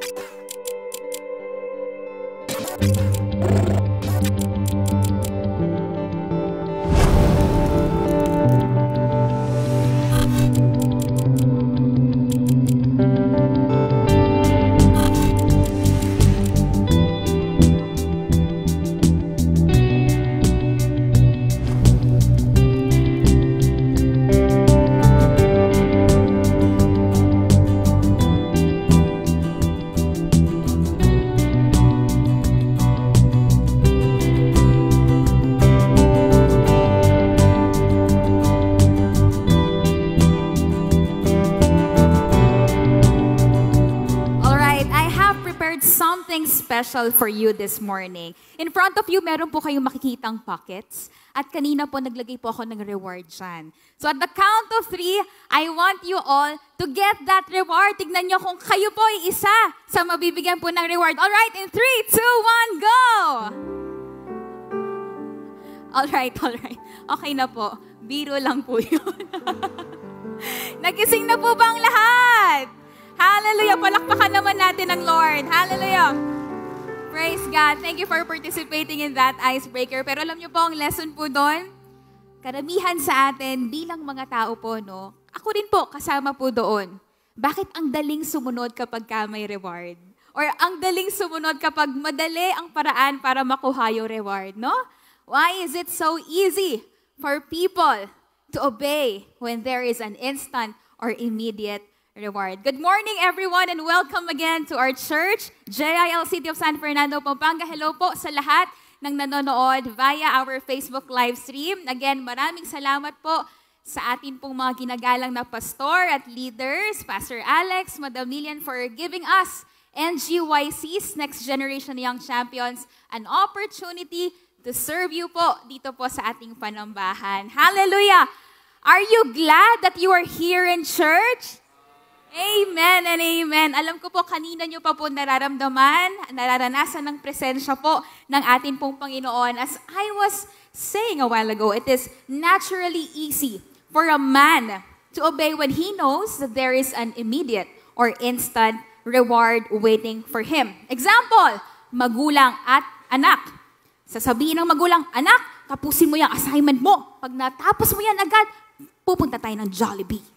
you special for you this morning. In front of you, meron po kayong makikitang pockets. At kanina po, naglagay po ako ng reward dyan. So at the count of three, I want you all to get that reward. Tignan nyo kung kayo po ay isa sa mabibigyan po ng reward. Alright, in three, two, one, go! Alright, alright. Okay na po. Biro lang po yun. Nagising na po ba ang lahat? Hallelujah! Palakpakan naman natin ang Lord. Hallelujah! Praise God. Thank you for participating in that icebreaker. Pero alam niyo po, ang lesson po doon, karamihan sa atin bilang mga tao po, no? Ako rin po, kasama po doon. Bakit ang daling sumunod kapag ka may reward? Or ang daling sumunod kapag madali ang paraan para makuha yung reward, no? Why is it so easy for people to obey when there is an instant or immediate reward? Good morning, everyone, and welcome again to our church, JIL City of San Fernando, Pampanga. Hello po sa lahat ng nanonood via our Facebook live stream. Again, maraming salamat po sa atin pong mga ginagalang na pastor at leaders, Pastor Alex, Madam Lilian, for giving us NGYC's Next Generation Young Champions an opportunity to serve you po dito po sa ating panambahan. Hallelujah! Are you glad that you are here in church? Amen and amen. Alam ko po, kanina nyo pa po nararamdaman, nararanasan ng presensya po ng ating pong Panginoon. As I was saying a while ago, it is naturally easy for a man to obey when he knows that there is an immediate or instant reward waiting for him. Example, magulang at anak. Sasabihin ng magulang, anak, tapusin mo yung assignment mo. Pag natapos mo yan agad, pupunta tayo ng Jollibee.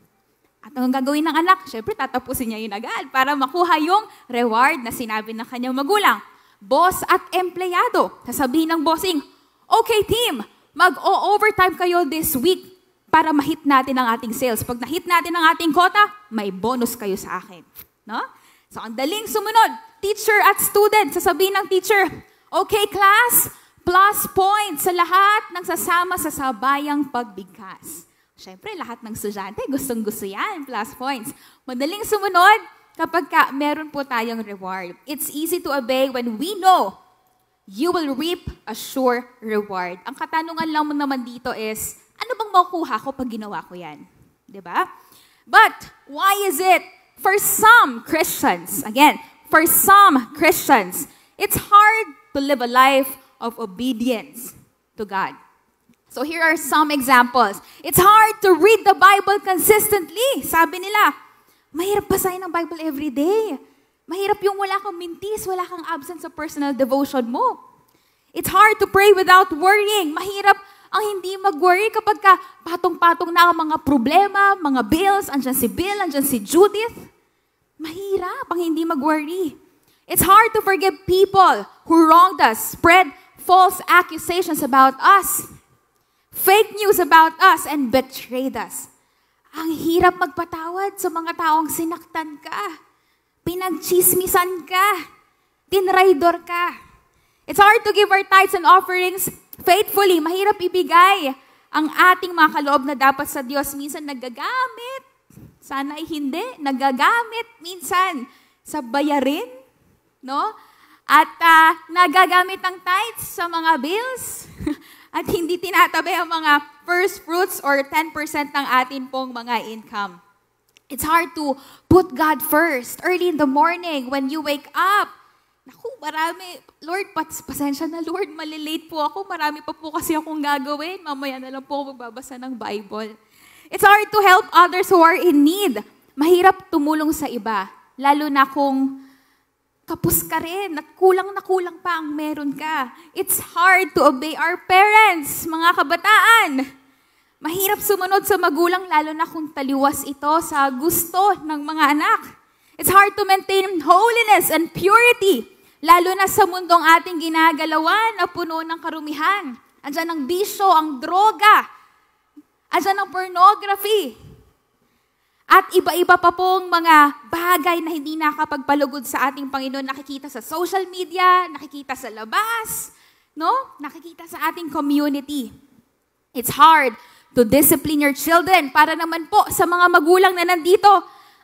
At ang gagawin ng anak, syempre tatapusin niya yun agad para makuha yung reward na sinabi ng kanyang magulang. Boss at empleyado, sasabihin ng bossing, okay team, mag-o-overtime kayo this week para ma-hit natin ang ating sales. Pag na-hit natin ang ating quota, may bonus kayo sa akin. No? So, ang daling sumunod. Teacher at student, sasabihin ng teacher, okay class, plus points sa lahat ng sasama sa sabayang pagbigkas. Siyempre, lahat ng estudyante, gustong-gusto yan, plus points. Madaling sumunod kapag ka meron po tayong reward. It's easy to obey when we know you will reap a sure reward. Ang katanungan lang naman dito is, ano bang makukuha ko pag ginawa ko yan? ba? But, why is it for some Christians, again, for some Christians, it's hard to live a life of obedience to God. So here are some examples. It's hard to read the Bible consistently. Sabi nila, mahirap basahin ang Bible every day. Mahirap yung wala kang mintis, wala kang absent sa personal devotion mo. It's hard to pray without worrying. Mahirap ang hindi mag-worry kapag ka patong-patong na ang mga problema, mga bills, andyan si Bill, andyan si Judith. Mahirap ang hindi mag-worry. It's hard to forgive people who wronged us, spread false accusations about us, fake news about us, and betrayed us. Ang hirap magpatawad sa mga taong sinaktan ka, pinagchismisan ka, tinraidor ka. It's hard to give our tithes and offerings faithfully. Mahirap ibigay ang ating mga kaloob na dapat sa Diyos. Minsan nagagamit. Sana ay hindi. Nagagamit minsan sa bayarin. No? At uh, nagagamit ang tithes sa mga bills. At hindi tinatabi ang mga first fruits or 10% ng atin pong mga income. It's hard to put God first early in the morning when you wake up. Naku, marami. Lord, pas pasensya na Lord, malilate po ako. Marami pa po kasi akong gagawin. Mamaya na lang po ako magbabasa ng Bible. It's hard to help others who are in need. Mahirap tumulong sa iba. Lalo na kung kapos ka rin at na kulang pa ang meron ka. It's hard to obey our parents, mga kabataan. Mahirap sumunod sa magulang lalo na kung taliwas ito sa gusto ng mga anak. It's hard to maintain holiness and purity, lalo na sa mundong ating ginagalawan na puno ng karumihan. Andiyan ang bisyo, ang droga, andiyan ang pornography, at iba-iba pa pong mga bagay na hindi nakapagpalugod sa ating Panginoon, nakikita sa social media, nakikita sa labas, no? Nakikita sa ating community. It's hard to discipline your children para naman po sa mga magulang na nandito.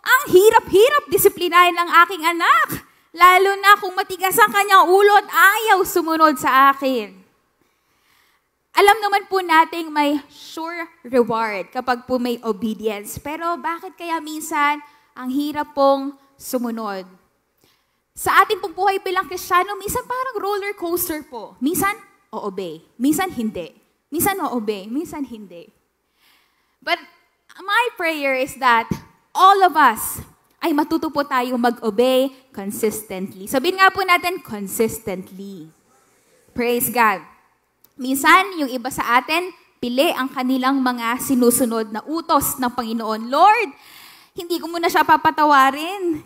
Ang hirap-hirap disiplinahin ng aking anak. Lalo na kung matigas ang kanyang ulo at ayaw sumunod sa akin. Alam naman po nating may sure reward kapag po may obedience. Pero bakit kaya minsan ang hirap pong sumunod? Sa ating pong buhay bilang Kristiyano, minsan parang roller coaster po. Minsan, o-obey. Minsan, hindi. Minsan, o-obey. Minsan, hindi. But my prayer is that all of us ay matuto po tayo mag-obey consistently. Sabihin nga po natin, consistently. Praise God. Minsan, yung iba sa atin, pili ang kanilang mga sinusunod na utos ng Panginoon. Lord, hindi ko muna siya papatawarin.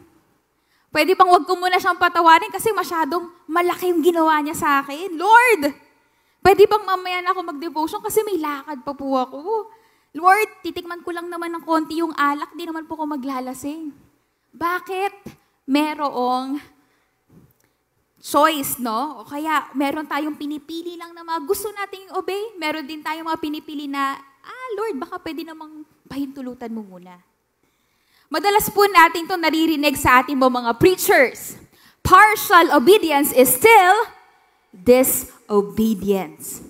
Pwede bang wag ko muna siyang patawarin kasi masyadong malaki yung ginawa niya sa akin. Lord, pwede bang mamaya na ako mag-devotion kasi may lakad pa po ako. Lord, titikman ko lang naman ng konti yung alak, di naman po ako maglalasing. Bakit merong choice, no? O kaya meron tayong pinipili lang na mga gusto nating obey. Meron din tayong mga pinipili na, ah, Lord, baka pwede namang pahintulutan mo muna. Madalas po natin to naririnig sa ating mga preachers. Partial obedience is still disobedience.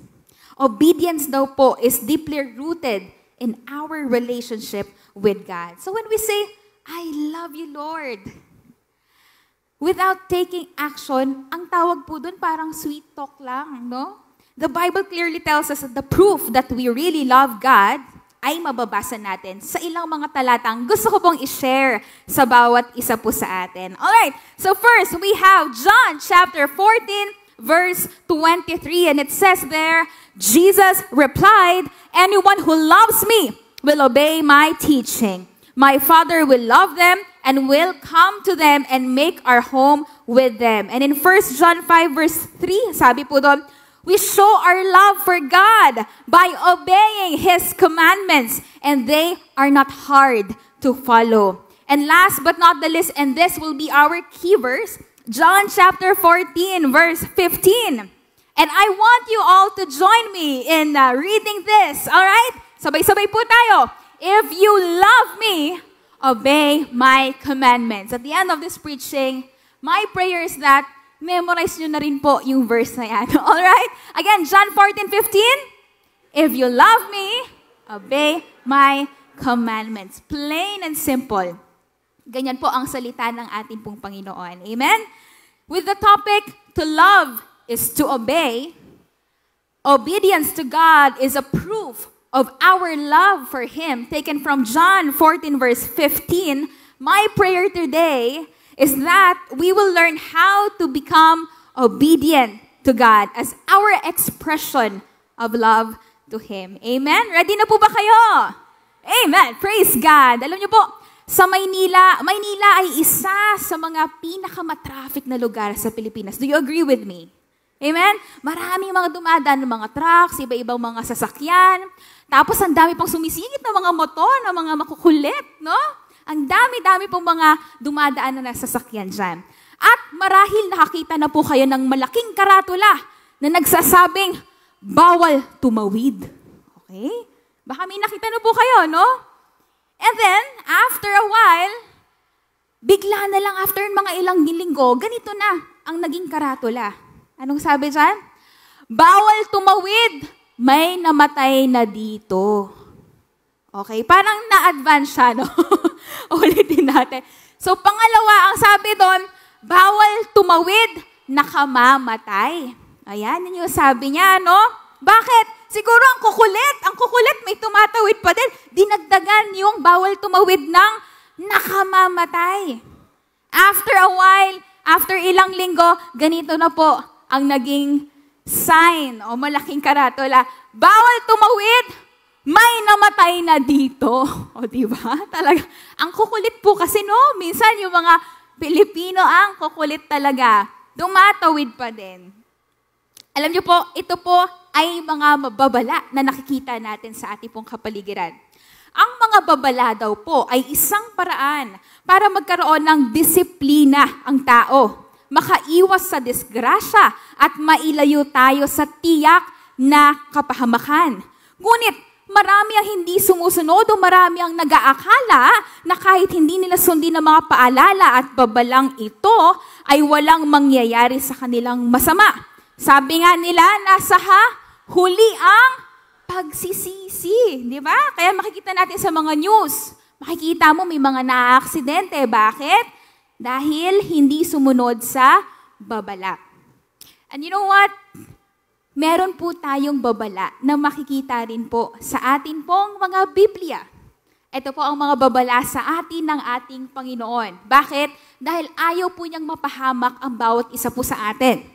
Obedience daw po is deeply rooted in our relationship with God. So when we say, I love you, Lord, without taking action, ang tawag po doon parang sweet talk lang, no? The Bible clearly tells us that the proof that we really love God ay mababasa natin sa ilang mga talatang gusto ko pong i-share sa bawat isa po sa atin. Alright, so first we have John chapter 14 verse 23 and it says there, Jesus replied, Anyone who loves me will obey my teaching. My Father will love them and will come to them and make our home with them. And in 1 John 5 verse 3, sabi po doon, we show our love for God by obeying His commandments and they are not hard to follow. And last but not the least, and this will be our key verse, John chapter 14 verse 15. And I want you all to join me in uh, reading this, all right? Sabay-sabay po tayo. If you love me, obey my commandments. At the end of this preaching, my prayer is that memorize nyo na rin po yung verse na yan. Alright? Again, John 14, 15. If you love me, obey my commandments. Plain and simple. Ganyan po ang salita ng ating pong Panginoon. Amen? With the topic, to love is to obey, obedience to God is a proof of our love for Him, taken from John 14, verse 15, my prayer today is that we will learn how to become obedient to God as our expression of love to Him. Amen? Ready na po ba kayo? Amen. Praise God. Alam niyo po, sa Maynila, Maynila ay isa sa mga pinakamatraffic na lugar sa Pilipinas. Do you agree with me? Amen? Maraming mga dumadaan ng mga trucks, iba-ibang mga sasakyan. Tapos ang dami pang sumisingit ng mga motor, ng mga makukulit, no? Ang dami-dami pong mga dumadaan na nasasakyan dyan. At marahil nakakita na po kayo ng malaking karatula na nagsasabing, bawal tumawid. Okay? Baka may nakita na po kayo, no? And then, after a while, bigla na lang after mga ilang linggo, ganito na ang naging karatula. Anong sabi dyan? Bawal tumawid may namatay na dito. Okay, parang na-advance siya, no? Ulitin natin. So, pangalawa, ang sabi doon, bawal tumawid, nakamamatay. Ayan, yun yung sabi niya, no? Bakit? Siguro ang kukulit, ang kukulit, may tumatawid pa din. Dinagdagan yung bawal tumawid ng nakamamatay. After a while, After ilang linggo, ganito na po ang naging sign o malaking karatula. Bawal tumawid! May namatay na dito. O di ba? Talaga. Ang kukulit po kasi no, minsan yung mga Pilipino ang kukulit talaga. Dumatawid pa din. Alam niyo po, ito po ay mga mababala na nakikita natin sa ating pong kapaligiran. Ang mga babala daw po ay isang paraan para magkaroon ng disiplina ang tao, makaiwas sa disgrasya at mailayo tayo sa tiyak na kapahamakan. Ngunit marami ang hindi sumusunod o marami ang nag-aakala na kahit hindi nila sundin ang mga paalala at babalang ito ay walang mangyayari sa kanilang masama. Sabi nga nila, nasa ha, huli ang pagsisisi, di ba? Kaya makikita natin sa mga news, makikita mo may mga naaaksidente. Bakit? Dahil hindi sumunod sa babala. And you know what? Meron po tayong babala na makikita rin po sa atin pong mga Biblia. Ito po ang mga babala sa atin ng ating Panginoon. Bakit? Dahil ayaw po niyang mapahamak ang bawat isa po sa atin.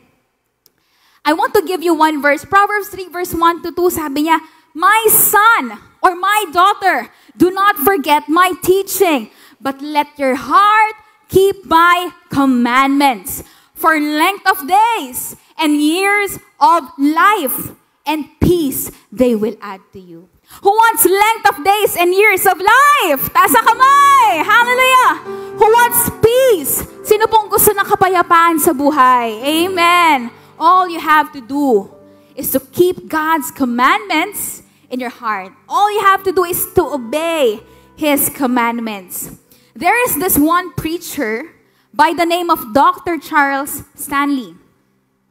I want to give you one verse. Proverbs 3 verse 1 to 2, sabi niya, My son or my daughter, do not forget my teaching, but let your heart keep my commandments. For length of days and years of life and peace they will add to you. Who wants length of days and years of life? Taas kamay! Hallelujah! Who wants peace? Sino pong gusto ng kapayapaan sa buhay? Amen! all you have to do is to keep God's commandments in your heart. All you have to do is to obey His commandments. There is this one preacher by the name of Dr. Charles Stanley.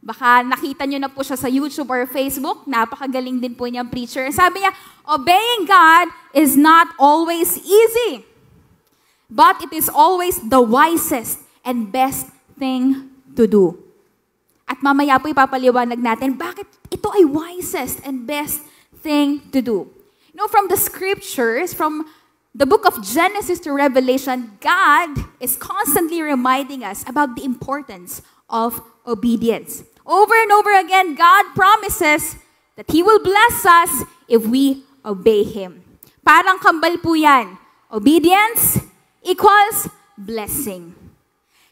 Baka nakita nyo na po siya sa YouTube or Facebook. Napakagaling din po niyang preacher. Sabi niya, obeying God is not always easy. But it is always the wisest and best thing to do. At mamaya po ipapaliwanag natin bakit ito ay wisest and best thing to do. You know, from the scriptures, from the book of Genesis to Revelation, God is constantly reminding us about the importance of obedience. Over and over again, God promises that He will bless us if we obey Him. Parang kambal po yan. Obedience equals blessing.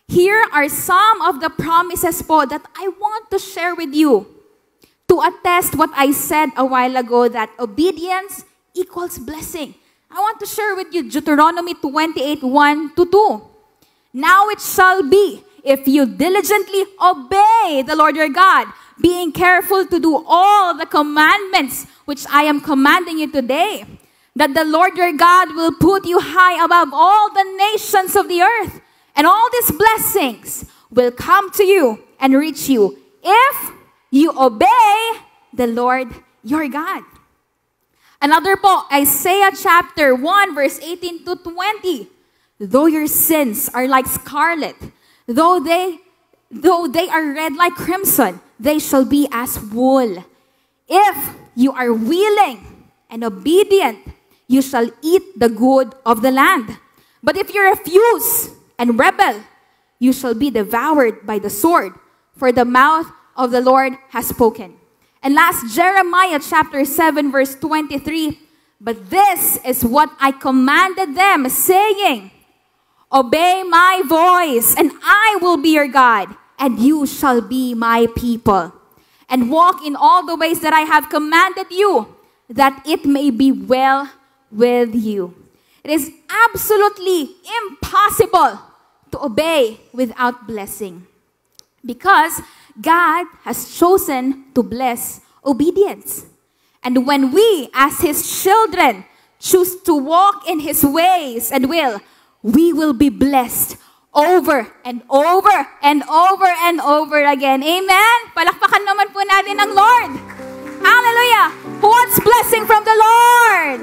Here are some of the promises po that I want to share with you to attest what I said a while ago that obedience equals blessing. I want to share with you Deuteronomy 28 1 to 2. Now it shall be if you diligently obey the Lord your God, being careful to do all the commandments which I am commanding you today, that the Lord your God will put you high above all the nations of the earth and all these blessings will come to you and reach you if you obey the Lord your God. Another po, Isaiah chapter 1 verse 18 to 20. Though your sins are like scarlet, though they though they are red like crimson, they shall be as wool. If you are willing and obedient, you shall eat the good of the land. But if you refuse and rebel, you shall be devoured by the sword, for the mouth of the Lord has spoken. And last, Jeremiah chapter 7, verse 23. But this is what I commanded them, saying, Obey my voice, and I will be your God, and you shall be my people. And walk in all the ways that I have commanded you, that it may be well with you. It is absolutely impossible to obey without blessing. Because God has chosen to bless obedience. And when we, as His children, choose to walk in His ways and will, we will be blessed over and over and over and over again. Amen? Palakpakan naman po natin ang Lord. Hallelujah! Who wants blessing from the Lord?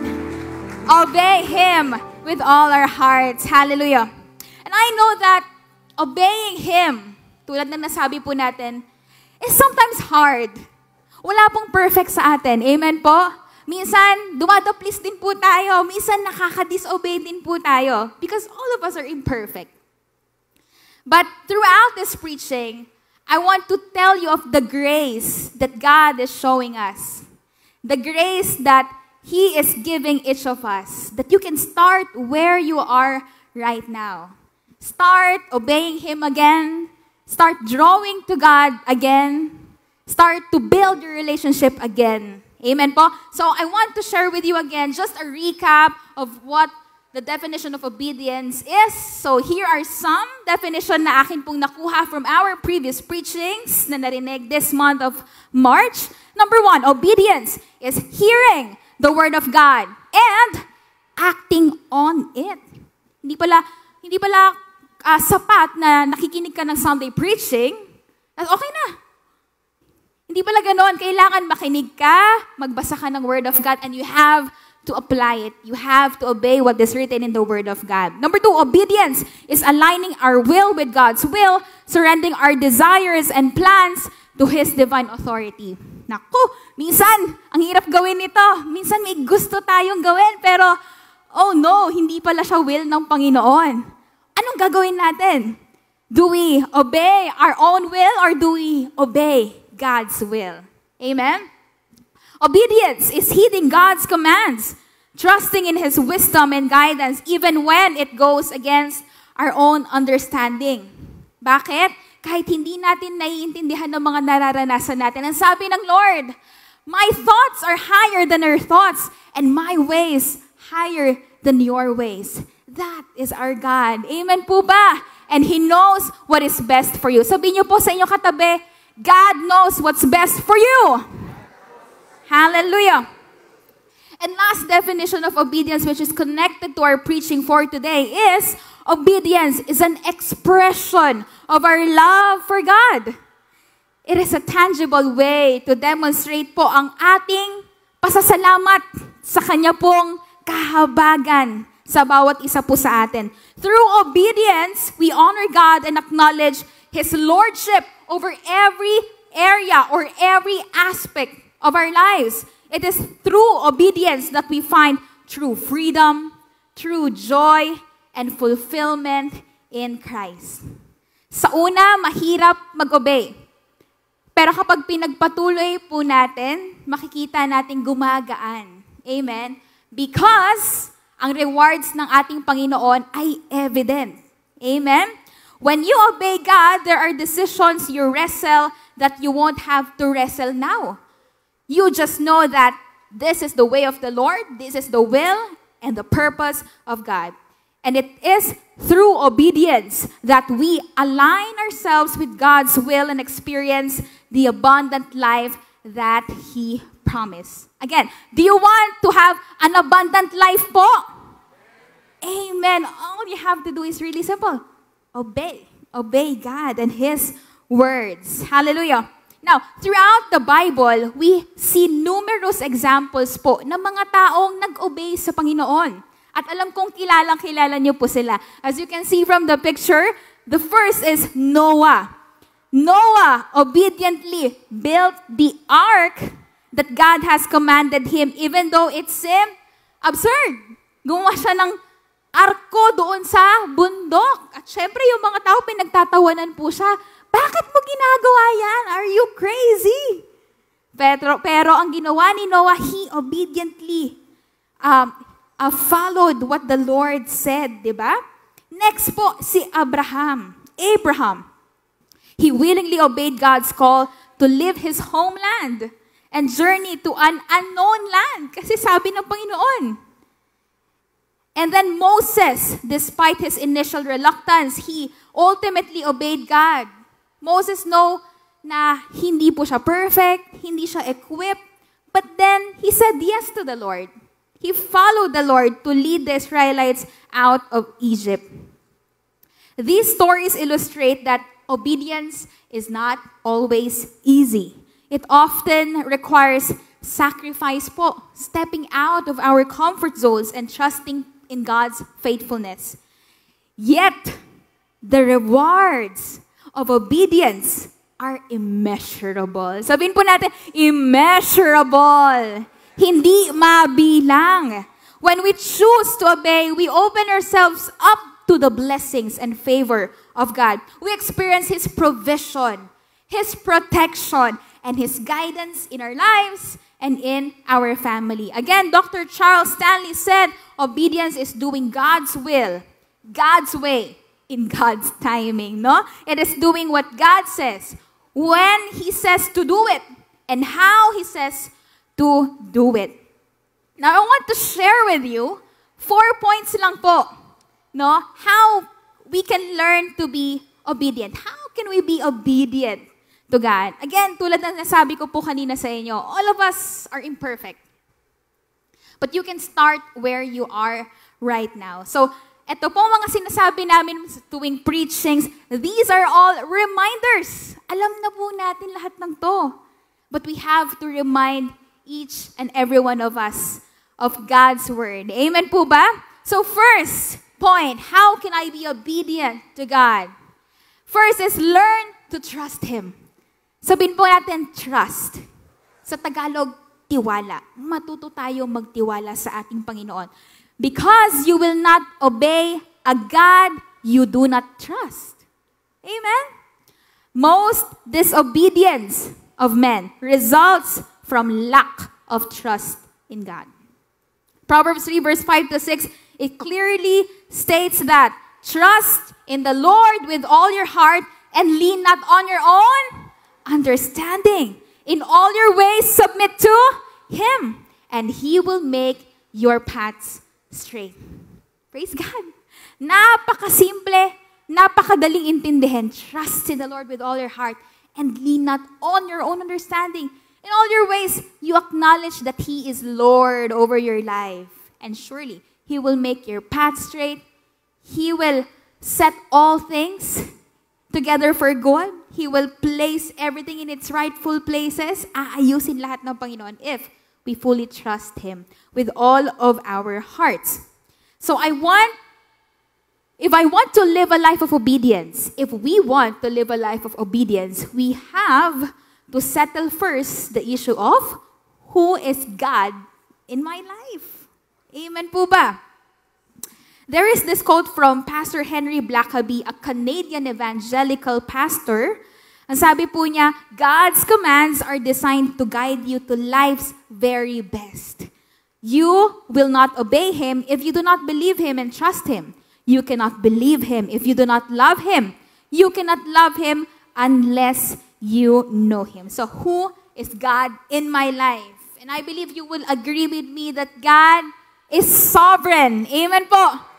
Obey Him with all our hearts. Hallelujah. I know that obeying Him, tulad ng nasabi po natin, is sometimes hard. Wala pong perfect sa atin. Amen po? Minsan, dumadaplis din po tayo. Minsan, nakaka-disobey din po tayo. Because all of us are imperfect. But throughout this preaching, I want to tell you of the grace that God is showing us. The grace that He is giving each of us. That you can start where you are right now. Start obeying Him again. Start drawing to God again. Start to build your relationship again. Amen po? So I want to share with you again just a recap of what the definition of obedience is. So here are some definition na akin pong nakuha from our previous preachings na narinig this month of March. Number one, obedience is hearing the word of God and acting on it. Hindi pala, hindi pala uh, sapat na nakikinig ka ng Sunday preaching, okay na. Hindi pala ganon. Kailangan makinig ka, magbasa ka ng word of God, and you have to apply it. You have to obey what is written in the Word of God. Number two, obedience is aligning our will with God's will, surrendering our desires and plans to His divine authority. Naku, minsan, ang hirap gawin nito. Minsan may gusto tayong gawin, pero, oh no, hindi pala siya will ng Panginoon. Anong gagawin natin? Do we obey our own will or do we obey God's will? Amen? Obedience is heeding God's commands, trusting in His wisdom and guidance, even when it goes against our own understanding. Bakit? Kahit hindi natin naiintindihan ng mga nararanasan natin. Ang sabi ng Lord, My thoughts are higher than your thoughts, and my ways higher than your ways. That is our God. Amen po ba? And He knows what is best for you. Sabihin niyo po sa inyong katabi, God knows what's best for you. Hallelujah. And last definition of obedience, which is connected to our preaching for today, is obedience is an expression of our love for God. It is a tangible way to demonstrate po ang ating pasasalamat sa Kanya pong kahabagan sa bawat isa po sa atin. Through obedience, we honor God and acknowledge His Lordship over every area or every aspect of our lives. It is through obedience that we find true freedom, true joy, and fulfillment in Christ. Sa una, mahirap mag-obey. Pero kapag pinagpatuloy po natin, makikita natin gumagaan. Amen? Because ang rewards ng ating Panginoon ay evident. Amen? When you obey God, there are decisions you wrestle that you won't have to wrestle now. You just know that this is the way of the Lord, this is the will and the purpose of God. And it is through obedience that we align ourselves with God's will and experience the abundant life that He promised. Again, do you want to have an abundant life po? Amen. All you have to do is really simple. Obey. Obey God and His words. Hallelujah. Now, throughout the Bible, we see numerous examples po ng mga taong nag-obey sa Panginoon. At alam kong kilalang kilala niyo po sila. As you can see from the picture, the first is Noah. Noah obediently built the ark that God has commanded him even though it seemed absurd. Gumawa siya ng arko doon sa bundok. At syempre, yung mga tao pinagtatawanan po siya bakit mo ginagawa yan? Are you crazy? Pero, pero ang ginawa ni Noah, he obediently um, uh, followed what the Lord said, di ba? Next po, si Abraham. Abraham. He willingly obeyed God's call to leave his homeland and journey to an unknown land. Kasi sabi ng Panginoon. And then Moses, despite his initial reluctance, he ultimately obeyed God. Moses know na hindi po siya perfect, hindi siya equipped, but then he said yes to the Lord. He followed the Lord to lead the Israelites out of Egypt. These stories illustrate that obedience is not always easy. It often requires sacrifice po, stepping out of our comfort zones and trusting in God's faithfulness. Yet, the rewards of obedience are immeasurable. Sabihin po natin, immeasurable. Hindi mabilang. When we choose to obey, we open ourselves up to the blessings and favor of God. We experience His provision, His protection, and His guidance in our lives and in our family. Again, Dr. Charles Stanley said, obedience is doing God's will, God's way, in God's timing, no? It is doing what God says, when He says to do it, and how He says to do it. Now, I want to share with you four points lang po, no? How we can learn to be obedient. How can we be obedient to God? Again, tulad na nasabi ko po kanina sa inyo, all of us are imperfect. But you can start where you are right now. So, ito po mga sinasabi namin tuwing preachings, these are all reminders. Alam na po natin lahat ng to. But we have to remind each and every one of us of God's word. Amen po ba? So first point, how can I be obedient to God? First is learn to trust Him. Sabihin po natin, trust. Sa Tagalog, tiwala. Matuto tayo magtiwala sa ating Panginoon. Because you will not obey a God you do not trust. Amen? Most disobedience of men results from lack of trust in God. Proverbs 3, verse 5 to 6, it clearly states that trust in the Lord with all your heart and lean not on your own understanding. In all your ways, submit to Him, and He will make your paths straight. Praise God. Napakasimple, napakadaling intindihin. Trust in the Lord with all your heart and lean not on your own understanding. In all your ways, you acknowledge that He is Lord over your life. And surely, He will make your path straight. He will set all things together for good. He will place everything in its rightful places. Aayusin lahat ng Panginoon if we fully trust Him with all of our hearts. So I want, if I want to live a life of obedience, if we want to live a life of obedience, we have to settle first the issue of who is God in my life. Amen po ba? There is this quote from Pastor Henry Blackaby, a Canadian evangelical pastor. Ang sabi po niya, God's commands are designed to guide you to life's very best. You will not obey Him if you do not believe Him and trust Him. You cannot believe Him if you do not love Him. You cannot love Him unless you know Him. So, who is God in my life? And I believe you will agree with me that God is sovereign. Amen po.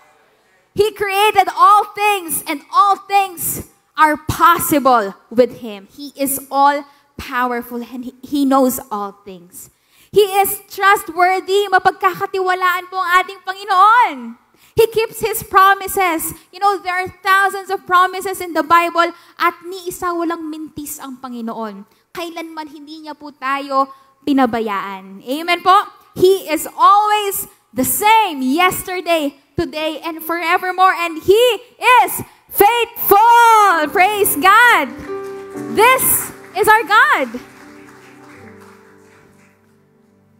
He created all things, and all things are possible with Him. He is all powerful and He, knows all things. He is trustworthy. Mapagkakatiwalaan po ang ating Panginoon. He keeps His promises. You know, there are thousands of promises in the Bible at ni isa walang mintis ang Panginoon. Kailanman hindi niya po tayo pinabayaan. Amen po? He is always the same yesterday, today, and forevermore. And He is faithful. Praise God. This is our God.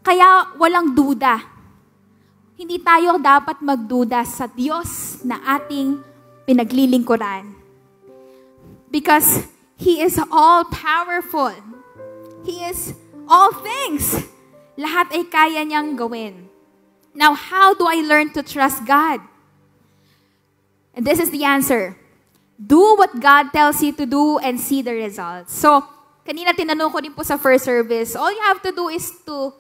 Kaya walang duda hindi tayo dapat magduda sa Diyos na ating pinaglilingkuran. Because He is all-powerful. He is all things. Lahat ay kaya niyang gawin. Now, how do I learn to trust God? And this is the answer. Do what God tells you to do and see the results. So, kanina tinanong ko din po sa first service, all you have to do is to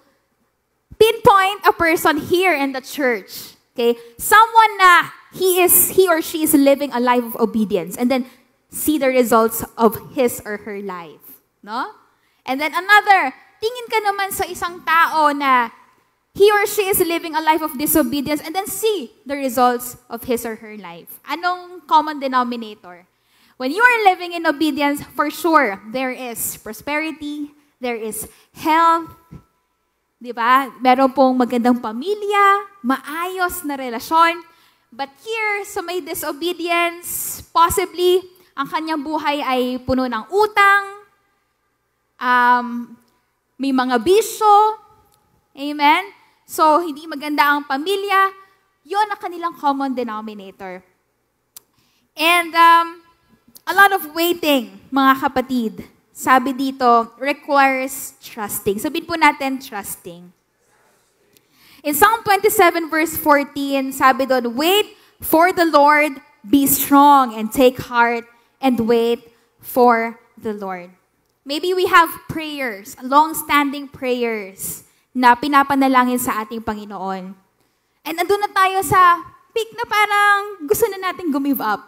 pinpoint a person here in the church. Okay? Someone na he is he or she is living a life of obedience and then see the results of his or her life, no? And then another, tingin ka naman sa isang tao na he or she is living a life of disobedience and then see the results of his or her life. Anong common denominator? When you are living in obedience, for sure, there is prosperity, there is health, Di ba? Meron pong magandang pamilya, maayos na relasyon. But here, sa may disobedience, possibly, ang kanyang buhay ay puno ng utang, um, may mga bisyo, amen? So, hindi maganda ang pamilya, yon ang kanilang common denominator. And um, a lot of waiting, mga kapatid, sabi dito, requires trusting. Sabihin po natin, trusting. In Psalm 27 verse 14, sabi doon, Wait for the Lord, be strong and take heart and wait for the Lord. Maybe we have prayers, long-standing prayers na pinapanalangin sa ating Panginoon. And andun na tayo sa peak na parang gusto na natin gumive up.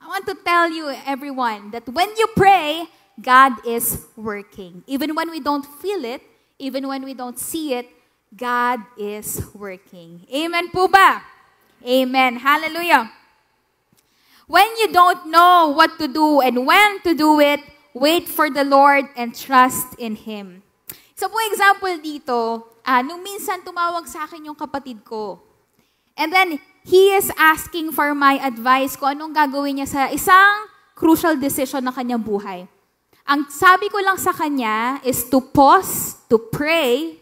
I want to tell you, everyone, that when you pray, God is working. Even when we don't feel it, even when we don't see it, God is working. Amen po ba? Amen. Hallelujah. When you don't know what to do and when to do it, wait for the Lord and trust in Him. So po example dito, uh, nung minsan tumawag sa akin yung kapatid ko. And then, he is asking for my advice kung anong gagawin niya sa isang crucial decision ng kanyang buhay. Ang sabi ko lang sa kanya is to pause, to pray,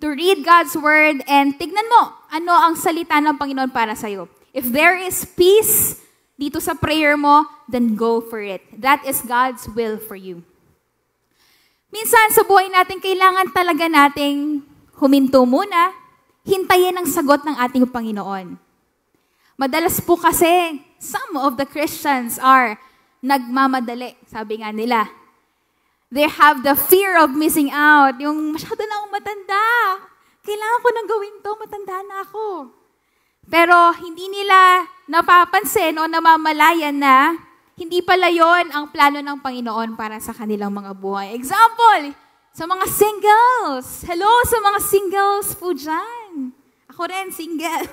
to read God's word, and tignan mo ano ang salita ng Panginoon para sa'yo. If there is peace dito sa prayer mo, then go for it. That is God's will for you. Minsan sa buhay natin, kailangan talaga nating huminto muna, hintayin ang sagot ng ating Panginoon. Madalas po kasi, some of the Christians are nagmamadali, sabi nga nila. They have the fear of missing out. Yung masyado na akong matanda. Kailangan ko nang gawin to, matanda na ako. Pero hindi nila napapansin o namamalayan na hindi pala yon ang plano ng Panginoon para sa kanilang mga buhay. Example, sa mga singles. Hello sa mga singles po dyan. Ako rin, single.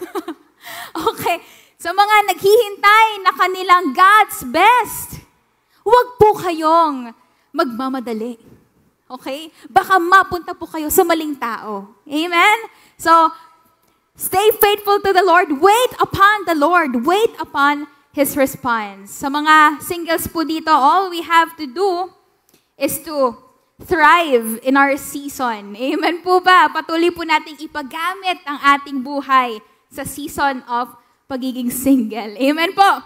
okay. Sa mga naghihintay na kanilang God's best. Huwag po kayong magmamadali. Okay? Baka mapunta po kayo sa maling tao. Amen? So, stay faithful to the Lord. Wait upon the Lord. Wait upon His response. Sa mga singles po dito, all we have to do is to thrive in our season. Amen po ba? Patuloy po nating ipagamit ang ating buhay sa season of pagiging single. Amen po.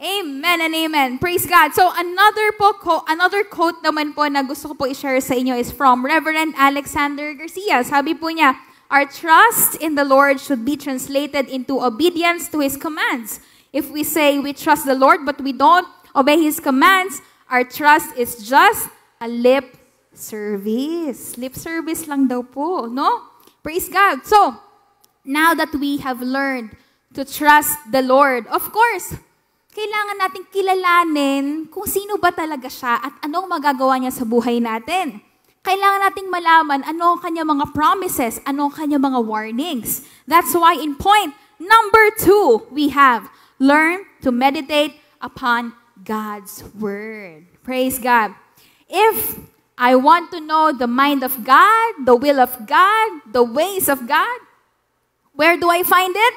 Amen and amen. Praise God. So another po another quote naman po na gusto ko po i-share sa inyo is from Reverend Alexander Garcia. Sabi po niya, Our trust in the Lord should be translated into obedience to His commands. If we say we trust the Lord but we don't obey His commands, our trust is just a lip service. Lip service lang daw po, no? Praise God. So, now that we have learned to trust the Lord, of course, kailangan nating kilalanin kung sino ba talaga siya at anong magagawa niya sa buhay natin. Kailangan nating malaman ano ang kanya mga promises, ano ang kanya mga warnings. That's why in point number two, we have learn to meditate upon God's Word. Praise God. If I want to know the mind of God, the will of God, the ways of God, where do I find it?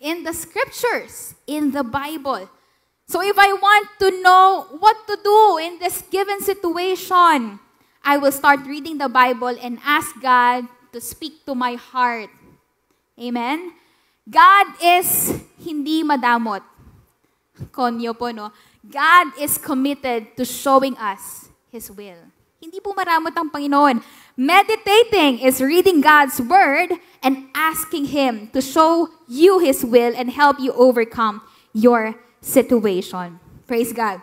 In the scriptures in the Bible. So if I want to know what to do in this given situation, I will start reading the Bible and ask God to speak to my heart. Amen? God is hindi madamot. Konyo po, no? God is committed to showing us His will. Hindi po maramot ang Panginoon. Meditating is reading God's Word and asking Him to show you His will and help you overcome your situation. Praise God.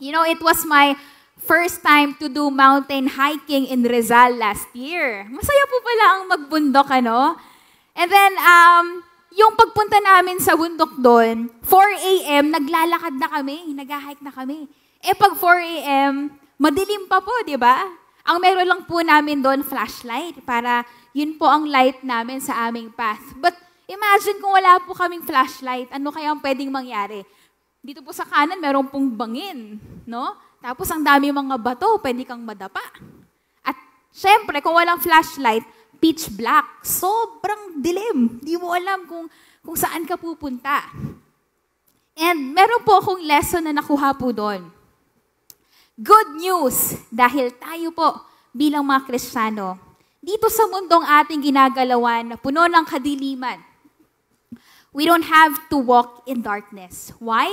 You know, it was my first time to do mountain hiking in Rizal last year. Masaya po pala ang magbundok, ano? And then, um, yung pagpunta namin sa bundok doon, 4 a.m., naglalakad na kami, nag-hike na kami. Eh, pag 4 a.m., madilim pa po, di ba? Ang meron lang po namin doon, flashlight, para yun po ang light namin sa aming path. But Imagine kung wala po kaming flashlight, ano kaya ang pwedeng mangyari? Dito po sa kanan, meron pong bangin, no? Tapos ang dami mga bato, pwede kang madapa. At syempre, kung walang flashlight, pitch black. Sobrang dilim. Di mo alam kung, kung saan ka pupunta. And meron po akong lesson na nakuha po doon. Good news, dahil tayo po bilang mga Kristiyano, dito sa mundong ating ginagalawan na puno ng kadiliman, We don't have to walk in darkness. Why?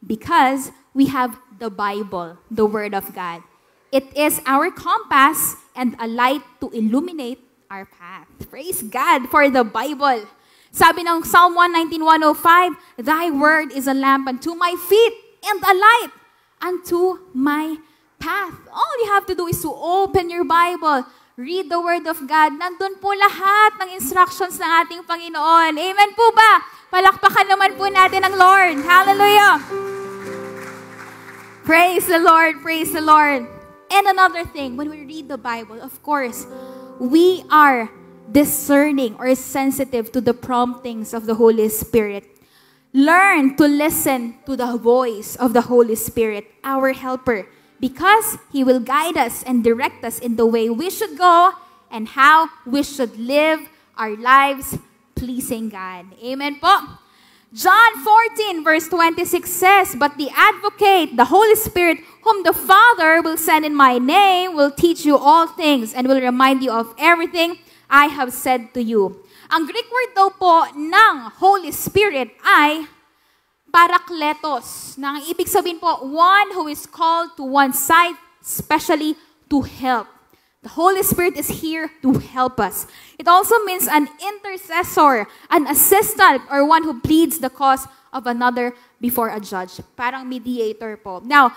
Because we have the Bible, the Word of God. It is our compass and a light to illuminate our path. Praise God for the Bible. Sabi ng Psalm 119.105, Thy word is a lamp unto my feet and a light unto my path. All you have to do is to open your Bible, read the Word of God. Nandun po lahat ng instructions ng ating Panginoon. Amen po ba? Palakpakan naman po natin ang Lord. Hallelujah! Praise the Lord, praise the Lord. And another thing, when we read the Bible, of course, we are discerning or sensitive to the promptings of the Holy Spirit. Learn to listen to the voice of the Holy Spirit, our helper, because He will guide us and direct us in the way we should go and how we should live our lives pleasing God. Amen po. John 14 verse 26 says, But the advocate, the Holy Spirit, whom the Father will send in my name, will teach you all things and will remind you of everything I have said to you. Ang Greek word daw po ng Holy Spirit ay parakletos. Na ang ibig sabihin po, one who is called to one side, especially to help. The Holy Spirit is here to help us. It also means an intercessor, an assistant, or one who pleads the cause of another before a judge. Parang mediator po. Now,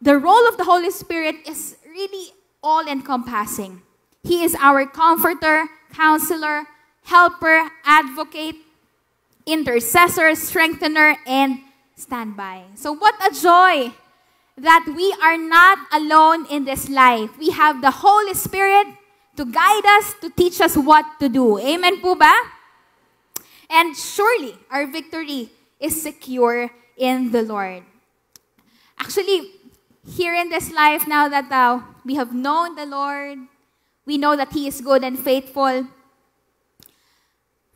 the role of the Holy Spirit is really all-encompassing. He is our comforter, counselor, helper, advocate, intercessor, strengthener, and standby. So, what a joy that we are not alone in this life. We have the Holy Spirit to guide us, to teach us what to do. Amen po ba? And surely, our victory is secure in the Lord. Actually, here in this life, now that uh, we have known the Lord, we know that He is good and faithful.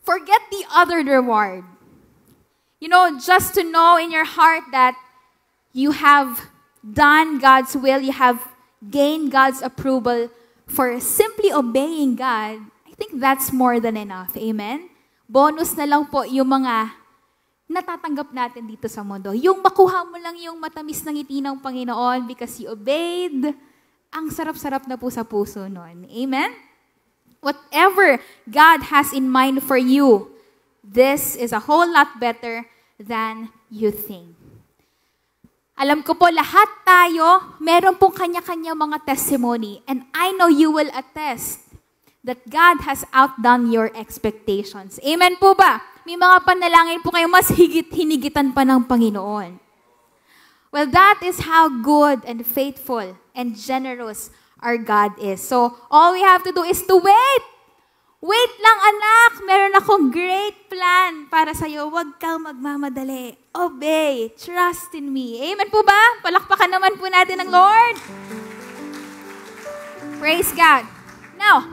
Forget the other reward. You know, just to know in your heart that you have done God's will, you have gained God's approval for simply obeying God, I think that's more than enough. Amen? Bonus na lang po yung mga natatanggap natin dito sa mundo. Yung makuha mo lang yung matamis ng ngiti ng Panginoon because you obeyed, ang sarap-sarap na po sa puso nun. Amen? Whatever God has in mind for you, this is a whole lot better than you think. Alam ko po, lahat tayo, meron pong kanya-kanya mga testimony. And I know you will attest that God has outdone your expectations. Amen po ba? May mga panalangin po kayo mas higit hinigitan pa ng Panginoon. Well, that is how good and faithful and generous our God is. So, all we have to do is to wait. Wait lang anak, meron akong great plan para sa iyo. Huwag kang magmamadali. Obey. Trust in me. Amen po ba? Palakpakan naman po natin ang Lord. Praise God. Now,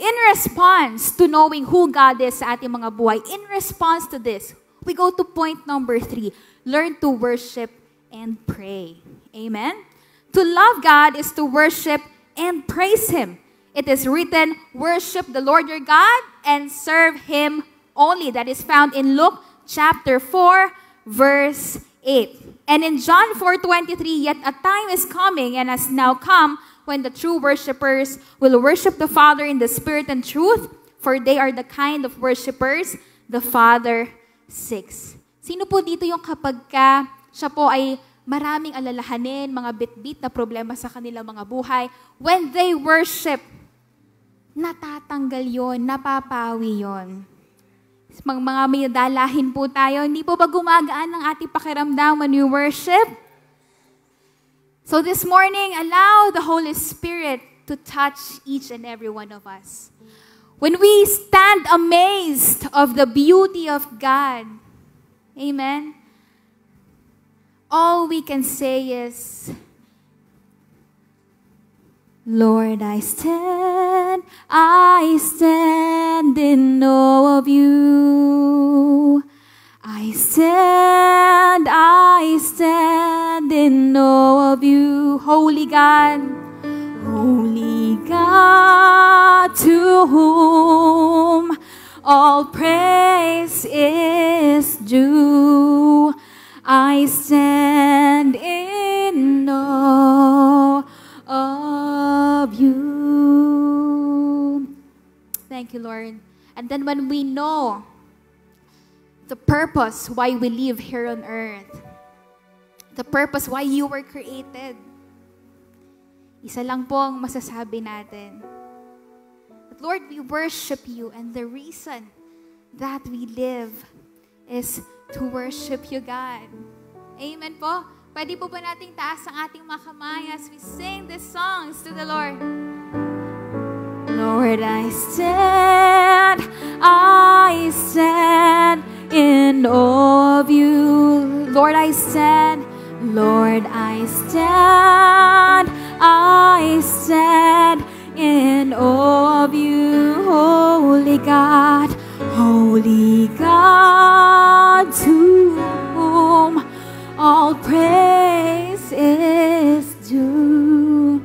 in response to knowing who God is sa ating mga buhay, in response to this, we go to point number three. Learn to worship and pray. Amen? To love God is to worship and praise Him. It is written, Worship the Lord your God and serve Him only. That is found in Luke chapter 4, verse 8. And in John 4.23, Yet a time is coming and has now come when the true worshipers will worship the Father in the Spirit and truth, for they are the kind of worshipers the Father seeks. Sino po dito yung kapag ka siya po ay maraming alalahanin, mga bitbit na problema sa kanilang mga buhay, when they worship, natatanggal yon, napapawi yon. Mga, mga may dalahin po tayo, hindi po ba gumagaan ang ating pakiramdam when we worship? So this morning, allow the Holy Spirit to touch each and every one of us. When we stand amazed of the beauty of God, amen, all we can say is, Lord, I stand, I stand in awe of you. I stand, I stand in awe of you, Holy God, Holy God, to whom all praise is due. I stand in awe of you. Thank you, Lord. And then when we know the purpose why we live here on earth, the purpose why you were created, isa lang po ang masasabi natin. But Lord, we worship you and the reason that we live is to worship you, God. Amen po. Pwede po ba nating taas ang ating mga kamay as we sing these songs to the Lord? Lord, I stand, I stand in awe of you. Lord, I stand, Lord, I stand, I stand in awe of you, Holy God, Holy God, to whom all praise is due.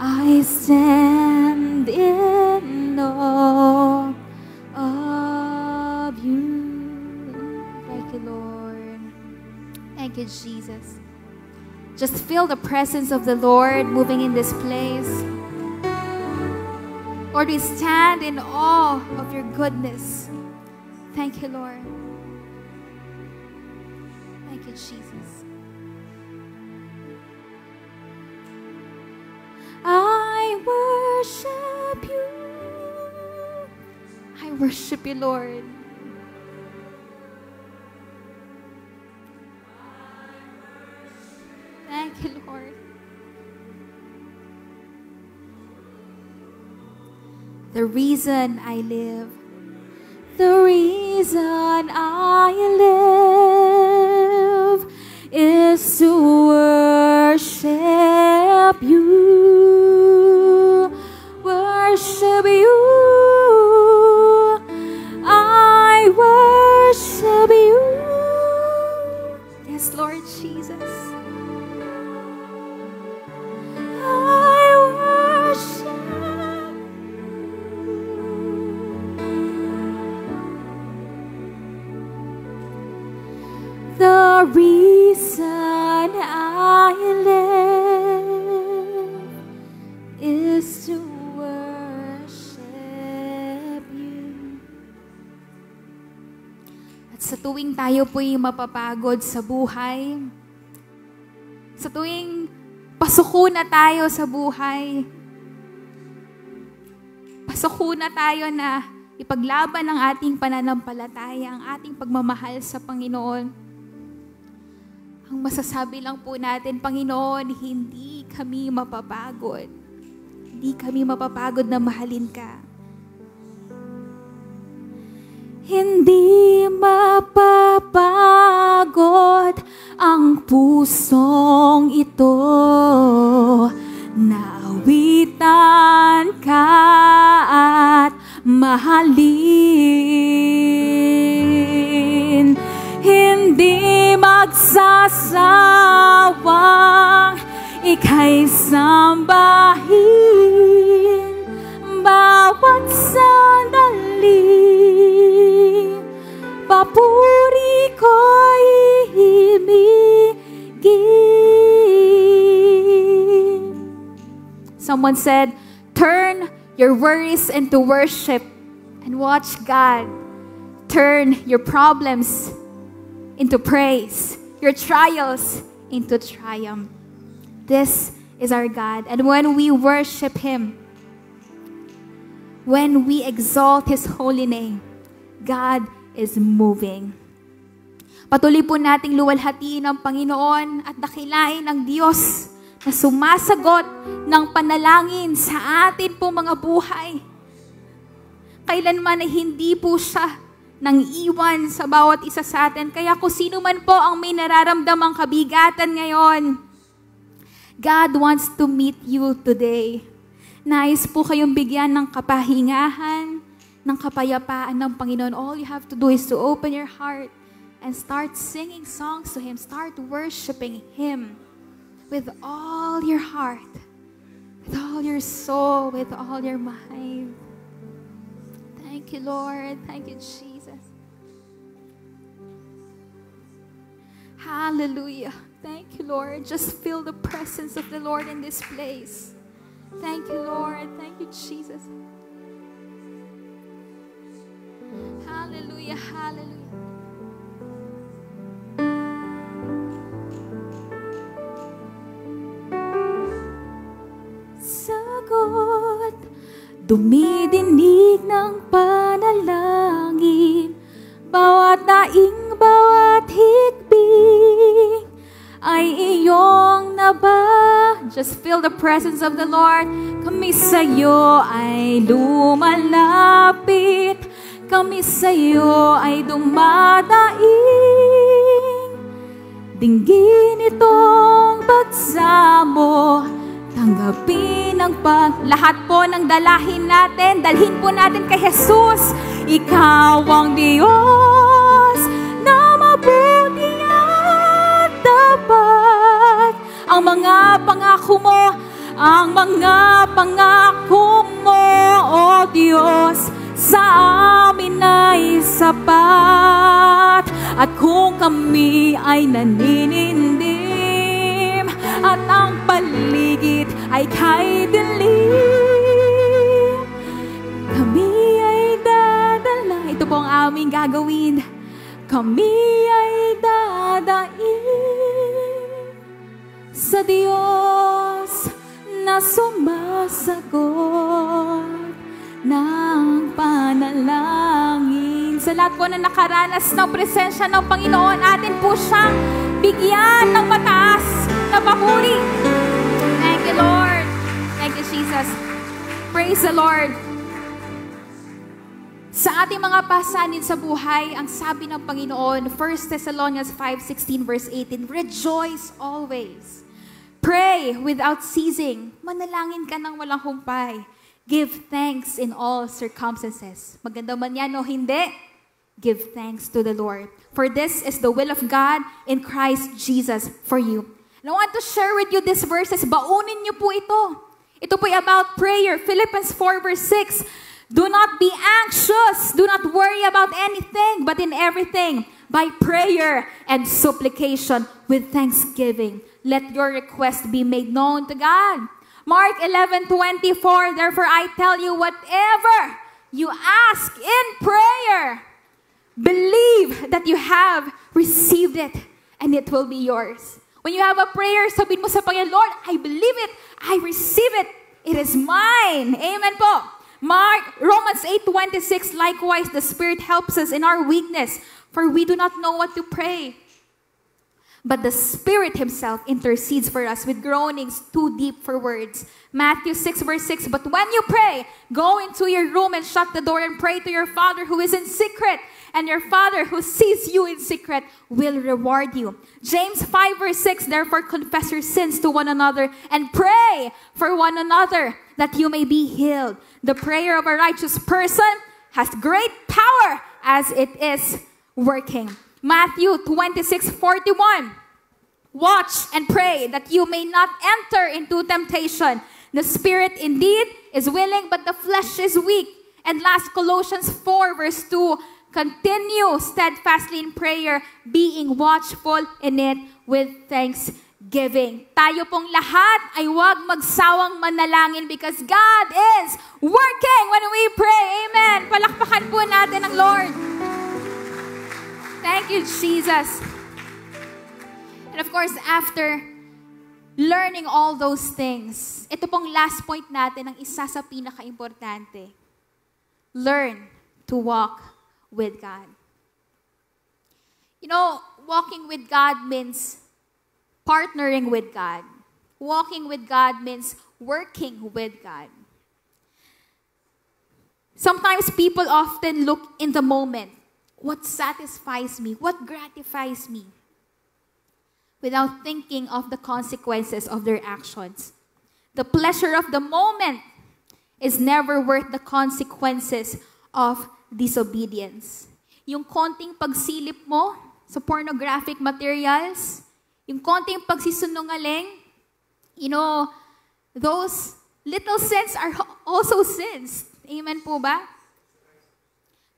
I stand in awe of you. Thank you, Lord. Thank you, Jesus. Just feel the presence of the Lord moving in this place. Lord, we stand in awe of your goodness. Thank you, Lord. Thank you, Jesus. I worship you. I worship you, Lord. Thank you, Lord. The reason I live, the reason I live is to worship you. Tayo po'y mapapagod sa buhay, sa tuwing pasuko na tayo sa buhay, pasuko na tayo na ipaglaban ang ating pananampalataya, ang ating pagmamahal sa Panginoon. Ang masasabi lang po natin, Panginoon, hindi kami mapapagod. Hindi kami mapapagod na mahalin ka. Hindi mapapagod ang pusong ito. Naawitan ka at mahalin. Hindi magsasawang ika'y sambahin bawat sandali. Papuri ko'y himigin. Someone said, turn your worries into worship and watch God turn your problems into praise, your trials into triumph. This is our God. And when we worship Him, when we exalt His holy name, God is moving. Patuloy po nating luwalhatiin ang Panginoon at dakilain ang Diyos na sumasagot ng panalangin sa atin po mga buhay. Kailanman ay hindi po siya nang iwan sa bawat isa sa atin. Kaya kung sino man po ang may nararamdamang kabigatan ngayon, God wants to meet you today. Nais po kayong bigyan ng kapahingahan, ng kapayapaan ng Panginoon. All you have to do is to open your heart and start singing songs to Him. Start worshiping Him with all your heart, with all your soul, with all your mind. Thank you, Lord. Thank you, Jesus. Hallelujah. Thank you, Lord. Just feel the presence of the Lord in this place. Thank you, Lord. Thank you, Jesus. Hallelujah. Sagot, dumidinig ng panalangin, bawat daing, bawat higping, ay iyong naba. Just feel the presence of the Lord. Kami sa'yo ay lumalapit, kami sa'yo ay dumadaing. Dinggin itong pagsamo, Tanggapin ang pag... Lahat po ng dalahin natin, dalhin po natin kay Jesus. Ikaw ang Diyos na mabuti at tapat. Ang mga pangako mo, ang mga pangako mo, O Diyos, sa amin ay sapat. At kung kami ay naninindig, at ang paligid ay kay dilim. Kami ay dadala. Ito po ang aming gagawin. Kami ay dadain sa Diyos na sumasagot ng panalangin. Sa lahat po na nakaranas ng presensya ng Panginoon, atin po siyang bigyan ng mataas na papuri. Thank you, Lord. Thank you, Jesus. Praise the Lord. Sa ating mga pasanin sa buhay, ang sabi ng Panginoon, 1 Thessalonians 5.16 verse 18, Rejoice always. Pray without ceasing. Manalangin ka ng walang humpay. Give thanks in all circumstances. Maganda man yan o hindi, give thanks to the Lord. For this is the will of God in Christ Jesus for you. And I want to share with you these verses. Baunin niyo po ito. Ito po about prayer. Philippians 4 verse 6. Do not be anxious. Do not worry about anything, but in everything, by prayer and supplication with thanksgiving, let your request be made known to God. Mark 11, 24, therefore I tell you, whatever you ask in prayer, believe that you have received it and it will be yours. When you have a prayer, sabihin mo sa Panginoon, Lord, I believe it, I receive it, it is mine. Amen po. Mark, Romans 8:26, likewise, the Spirit helps us in our weakness, for we do not know what to pray. But the Spirit Himself intercedes for us with groanings too deep for words. Matthew 6, verse 6, But when you pray, go into your room and shut the door and pray to your Father who is in secret, and your Father who sees you in secret will reward you. James 5, verse 6, Therefore confess your sins to one another and pray for one another that you may be healed. The prayer of a righteous person has great power as it is working. Matthew 26, 41. Watch and pray that you may not enter into temptation. The spirit indeed is willing, but the flesh is weak. And last, Colossians 4, verse 2. Continue steadfastly in prayer, being watchful in it with thanksgiving. Tayo pong lahat ay huwag magsawang manalangin because God is working when we pray. Amen. Palakpakan po natin ang Lord. Thank you, Jesus. And of course, after learning all those things, ito pong last point natin ang isa sa pinaka-importante. Learn to walk with God. You know, walking with God means partnering with God. Walking with God means working with God. Sometimes people often look in the moment. What satisfies me? What gratifies me? Without thinking of the consequences of their actions. The pleasure of the moment is never worth the consequences of disobedience. Yung konting pagsilip mo sa pornographic materials, yung konting pagsisunungaling, you know, those little sins are also sins. Amen po ba?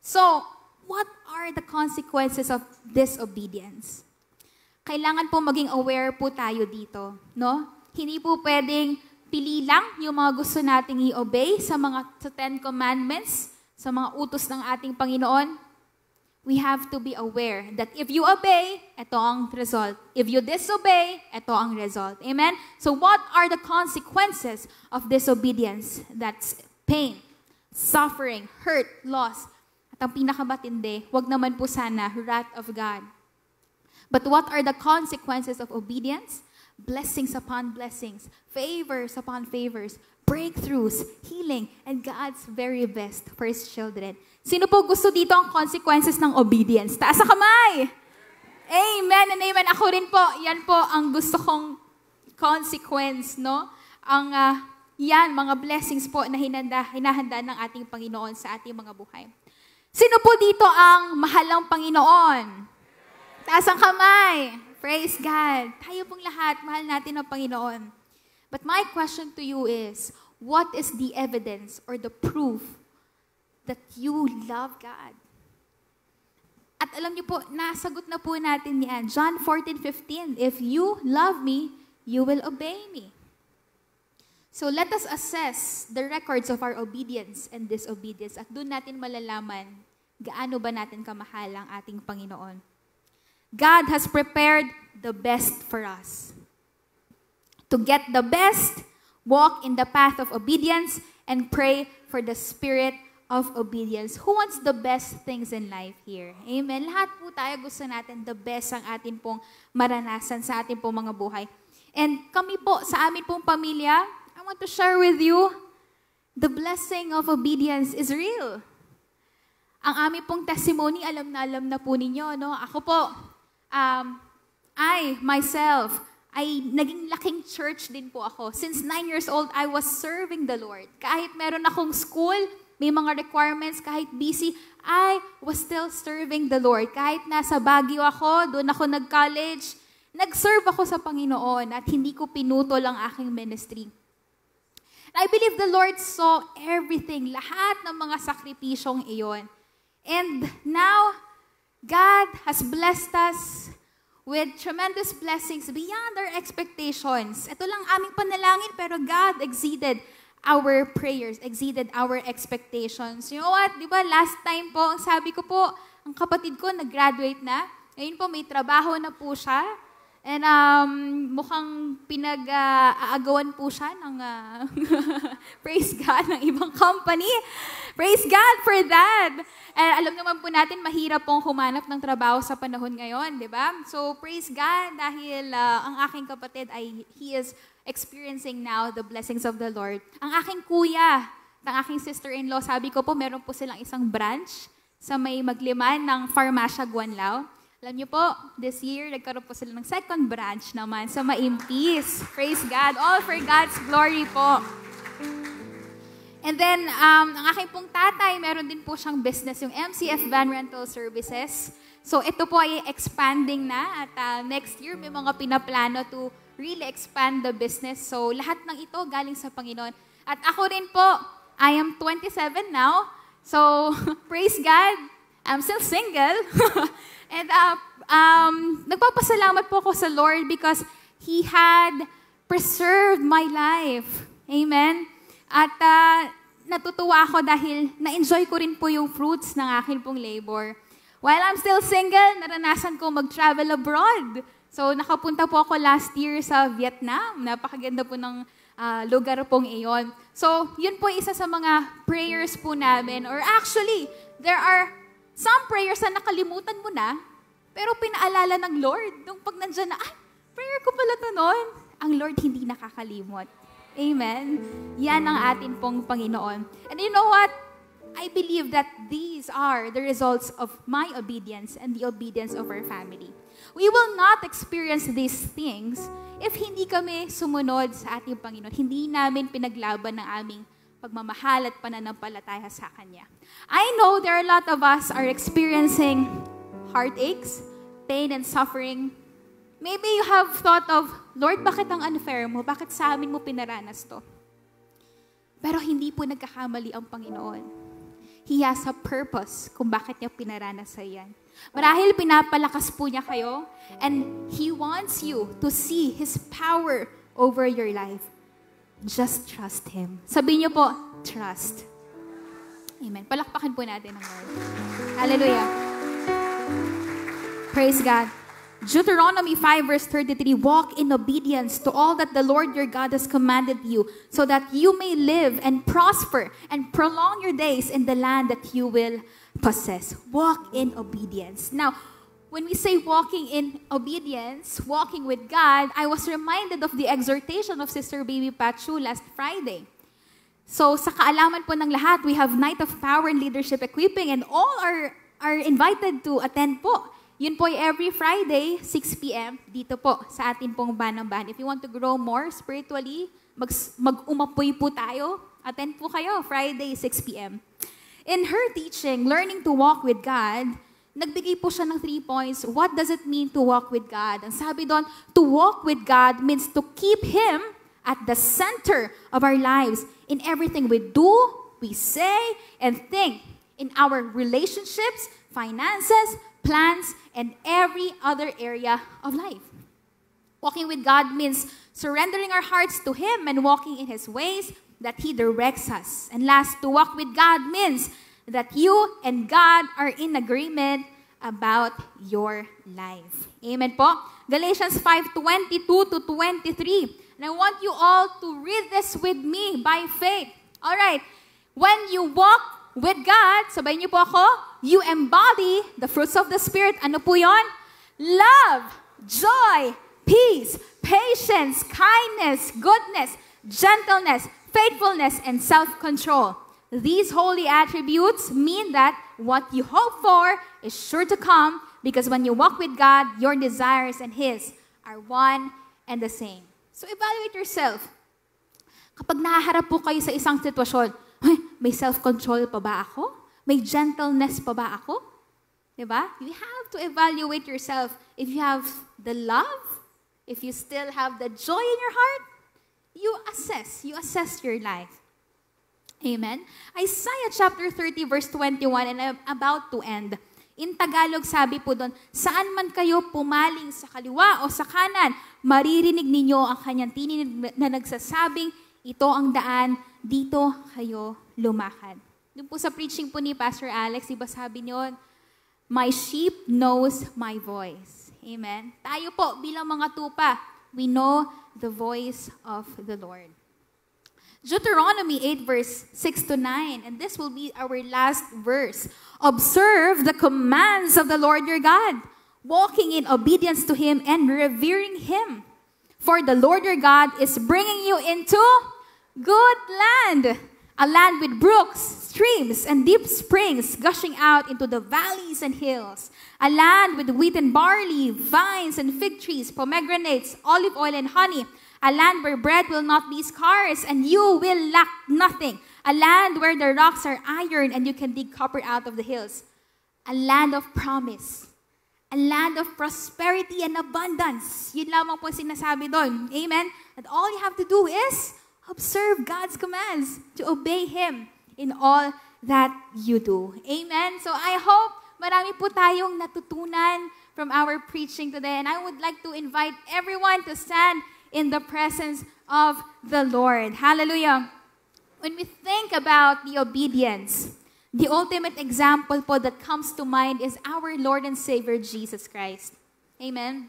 So, what are the consequences of disobedience? kailangan po maging aware po tayo dito, no? Hindi po pwedeng pili lang yung mga gusto nating i-obey sa mga sa Ten Commandments, sa mga utos ng ating Panginoon. We have to be aware that if you obey, ito ang result. If you disobey, ito ang result. Amen? So what are the consequences of disobedience? That's pain, suffering, hurt, loss. At ang pinakamatindi, wag naman po sana, wrath of God. But what are the consequences of obedience? Blessings upon blessings, favors upon favors, breakthroughs, healing, and God's very best for His children. Sino po gusto dito ang consequences ng obedience? Taas sa kamay! Amen and amen. Ako rin po, yan po ang gusto kong consequence, no? Ang uh, yan, mga blessings po na hinanda, hinahanda ng ating Panginoon sa ating mga buhay. Sino po dito ang mahalang Panginoon? Taas ang kamay. Praise God. Tayo pong lahat, mahal natin ang Panginoon. But my question to you is, what is the evidence or the proof that you love God? At alam niyo po, nasagot na po natin yan. John 14:15, If you love me, you will obey me. So let us assess the records of our obedience and disobedience at doon natin malalaman gaano ba natin kamahal ang ating Panginoon. God has prepared the best for us. To get the best, walk in the path of obedience and pray for the spirit of obedience. Who wants the best things in life here? Amen. Lahat po tayo gusto natin the best ang atin pong maranasan sa ating pong mga buhay. And kami po, sa amin pong pamilya, want to share with you, the blessing of obedience is real. Ang aming pong testimony, alam na alam na po ninyo, no? Ako po, um, I, myself, ay naging laking church din po ako. Since nine years old, I was serving the Lord. Kahit meron akong school, may mga requirements, kahit busy, I was still serving the Lord. Kahit nasa Baguio ako, doon ako nag-college, nag-serve ako sa Panginoon at hindi ko pinutol ang aking ministry. I believe the Lord saw everything, lahat ng mga sakripisyong iyon. And now, God has blessed us with tremendous blessings beyond our expectations. Ito lang aming panalangin, pero God exceeded our prayers, exceeded our expectations. You know what? Di ba, last time po, ang sabi ko po, ang kapatid ko nag-graduate na. Ngayon po, may trabaho na po siya. And um, mukhang pinag-aagawan uh, po siya ng, uh, praise God, ng ibang company. Praise God for that. And alam naman po natin, mahirap pong humanap ng trabaho sa panahon ngayon, di ba? So, praise God dahil uh, ang aking kapatid ay, he is experiencing now the blessings of the Lord. Ang aking kuya, ng aking sister-in-law, sabi ko po, meron po silang isang branch sa may magliman ng Farmacia Guanlao. Alam niyo po, this year, nagkaroon po sila ng second branch naman sa Maimpis. Praise God. All for God's glory po. And then, um, ang aking pong tatay, meron din po siyang business, yung MCF Van Rental Services. So, ito po ay expanding na at uh, next year, may mga pinaplano to really expand the business. So, lahat ng ito galing sa Panginoon. At ako rin po, I am 27 now. So, praise God, I'm still single. And uh, um, nagpapasalamat po ako sa Lord because He had preserved my life. Amen? At uh, natutuwa ako dahil na-enjoy ko rin po yung fruits ng akin pong labor. While I'm still single, naranasan ko mag-travel abroad. So, nakapunta po ako last year sa Vietnam. Napakaganda po ng uh, lugar pong iyon. So, yun po isa sa mga prayers po namin. Or actually, there are Some prayers na nakalimutan mo na, pero pinaalala ng Lord. Nung pag nandyan na, ah, prayer ko pala to noon. Ang Lord hindi nakakalimot. Amen? Yan ang atin pong Panginoon. And you know what? I believe that these are the results of my obedience and the obedience of our family. We will not experience these things if hindi kami sumunod sa ating Panginoon. Hindi namin pinaglaban ng aming pagmamahal at pananampalataya sa Kanya. I know there are a lot of us are experiencing heartaches, pain, and suffering. Maybe you have thought of, Lord, bakit ang unfair mo? Bakit sa amin mo pinaranas to? Pero hindi po nagkakamali ang Panginoon. He has a purpose kung bakit niya pinaranas sa yan. Marahil pinapalakas po niya kayo and He wants you to see His power over your life. Just trust Him. Sabihin niyo po, trust. Amen. Palakpakan po natin ang Lord. Hallelujah. Praise God. Deuteronomy 5 verse 33, Walk in obedience to all that the Lord your God has commanded you, so that you may live and prosper and prolong your days in the land that you will possess. Walk in obedience. Now, when we say walking in obedience, walking with God, I was reminded of the exhortation of Sister Baby Pachu last Friday. So, sa kaalaman po ng lahat, we have Night of Power and Leadership Equipping and all are, are invited to attend po. Yun po every Friday, 6 p.m. dito po sa atin pong Banamban. If you want to grow more spiritually, mag, mag-umapoy po tayo, attend po kayo, Friday, 6 p.m. In her teaching, Learning to Walk with God, nagbigay po siya ng three points. What does it mean to walk with God? Ang sabi doon, to walk with God means to keep Him at the center of our lives in everything we do, we say, and think. In our relationships, finances, plans, and every other area of life. Walking with God means surrendering our hearts to Him and walking in His ways that He directs us. And last, to walk with God means that you and God are in agreement about your life. Amen po? Galatians 5:22 to 23. And I want you all to read this with me by faith. All right. When you walk with God, sabay niyo po ako, you embody the fruits of the Spirit. Ano po yon? Love, joy, peace, patience, kindness, goodness, gentleness, faithfulness, and self-control. These holy attributes mean that what you hope for is sure to come because when you walk with God, your desires and His are one and the same. So evaluate yourself. Kapag nahaharap po kayo sa isang sitwasyon, may self-control pa ba ako? May gentleness pa ba ako? Diba? You have to evaluate yourself. If you have the love, if you still have the joy in your heart, you assess. You assess your life. Amen? Isaiah chapter 30 verse 21 and I'm about to end. In Tagalog, sabi po doon, saan man kayo pumaling sa kaliwa o sa kanan, maririnig ninyo ang kanyang tinig na nagsasabing, ito ang daan, dito kayo lumakad. Doon po sa preaching po ni Pastor Alex, iba sabi niyo, My sheep knows my voice. Amen? Tayo po, bilang mga tupa, we know the voice of the Lord. Deuteronomy 8 verse 6 to 9, and this will be our last verse. Observe the commands of the Lord your God, walking in obedience to Him and revering Him. For the Lord your God is bringing you into good land, a land with brooks, streams, and deep springs gushing out into the valleys and hills, a land with wheat and barley, vines and fig trees, pomegranates, olive oil and honey, a land where bread will not be scarce and you will lack nothing, a land where the rocks are iron and you can dig copper out of the hills, a land of promise, a land of prosperity and abundance. Yun lamang po sinasabi doon. Amen? And all you have to do is observe God's commands, to obey Him in all that you do. Amen? So I hope marami po tayong natutunan from our preaching today. And I would like to invite everyone to stand in the presence of the Lord. Hallelujah. When we think about the obedience, the ultimate example po that comes to mind is our Lord and Savior Jesus Christ. Amen.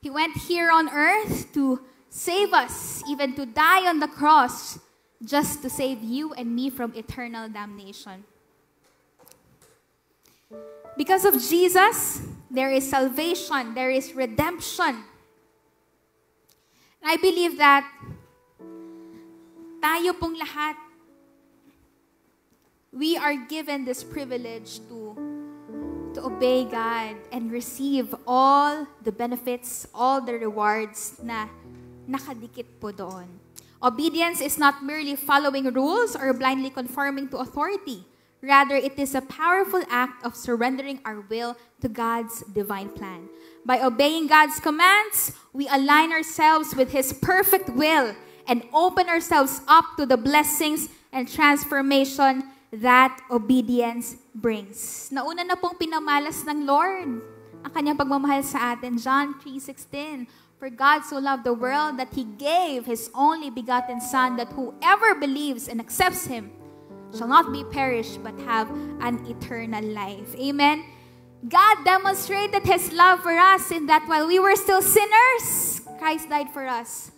He went here on earth to save us, even to die on the cross, just to save you and me from eternal damnation. Because of Jesus, there is salvation, there is redemption. I believe that tayo pong lahat, we are given this privilege to to obey God and receive all the benefits, all the rewards na nakadikit po doon. Obedience is not merely following rules or blindly conforming to authority. Rather, it is a powerful act of surrendering our will to God's divine plan. By obeying God's commands, we align ourselves with His perfect will and open ourselves up to the blessings and transformation that obedience brings. Nauna na pong pinamalas ng Lord ang kanyang pagmamahal sa atin. John 3.16 For God so loved the world that He gave His only begotten Son, that whoever believes and accepts Him shall not be perished, but have an eternal life. Amen? God demonstrated His love for us in that while we were still sinners, Christ died for us.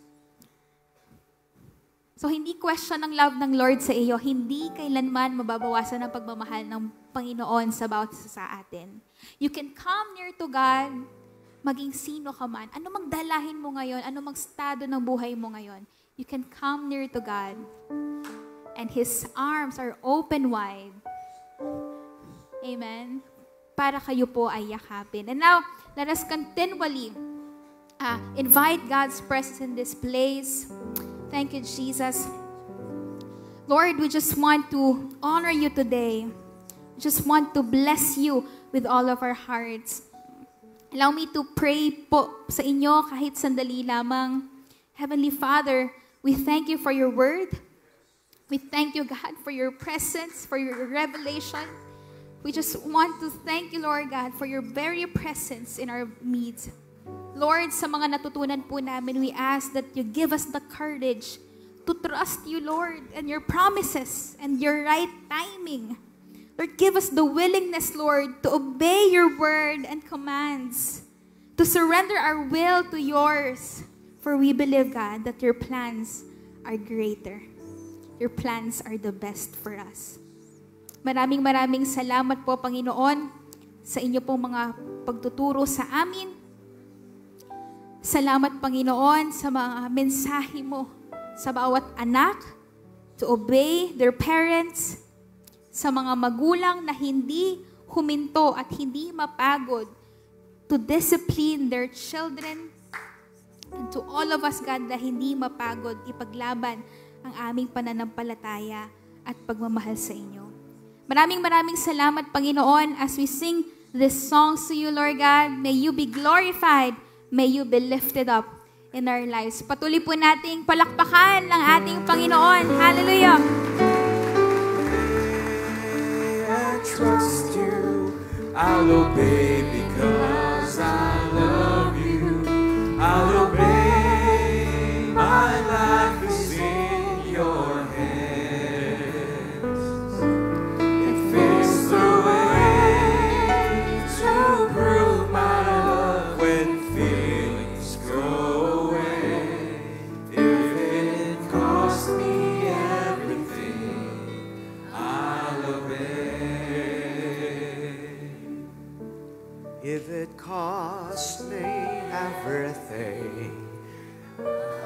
So, hindi question ng love ng Lord sa iyo. Hindi kailanman mababawasan ang pagmamahal ng Panginoon sa bawat isa sa atin. You can come near to God maging sino ka man, ano magdalahin mo ngayon, ano magstado ng buhay mo ngayon, you can come near to God. And His arms are open wide. Amen? Para kayo po ay yakapin. And now, let us continually uh, invite God's presence in this place. Thank you, Jesus. Lord, we just want to honor you today. We just want to bless you with all of our hearts. Allow me to pray po sa inyo kahit sandali lamang. Heavenly Father, we thank you for your word. We thank you, God, for your presence, for your revelation. We just want to thank you, Lord God, for your very presence in our midst. Lord, sa mga natutunan po namin, we ask that you give us the courage to trust you, Lord, and your promises and your right timing. Lord, give us the willingness, Lord, to obey your word and commands, to surrender our will to yours. For we believe, God, that your plans are greater. Your plans are the best for us. Maraming maraming salamat po, Panginoon, sa inyo pong mga pagtuturo sa amin. Salamat, Panginoon, sa mga mensahe mo sa bawat anak to obey their parents, sa mga magulang na hindi huminto at hindi mapagod to discipline their children and to all of us, God, na hindi mapagod ipaglaban ang aming pananampalataya at pagmamahal sa inyo. Maraming maraming salamat, Panginoon, as we sing this songs to you, Lord God. May you be glorified. May you be lifted up in our lives. Patuloy po nating palakpakan ng ating Panginoon. Hallelujah! trust you. I'll obey because I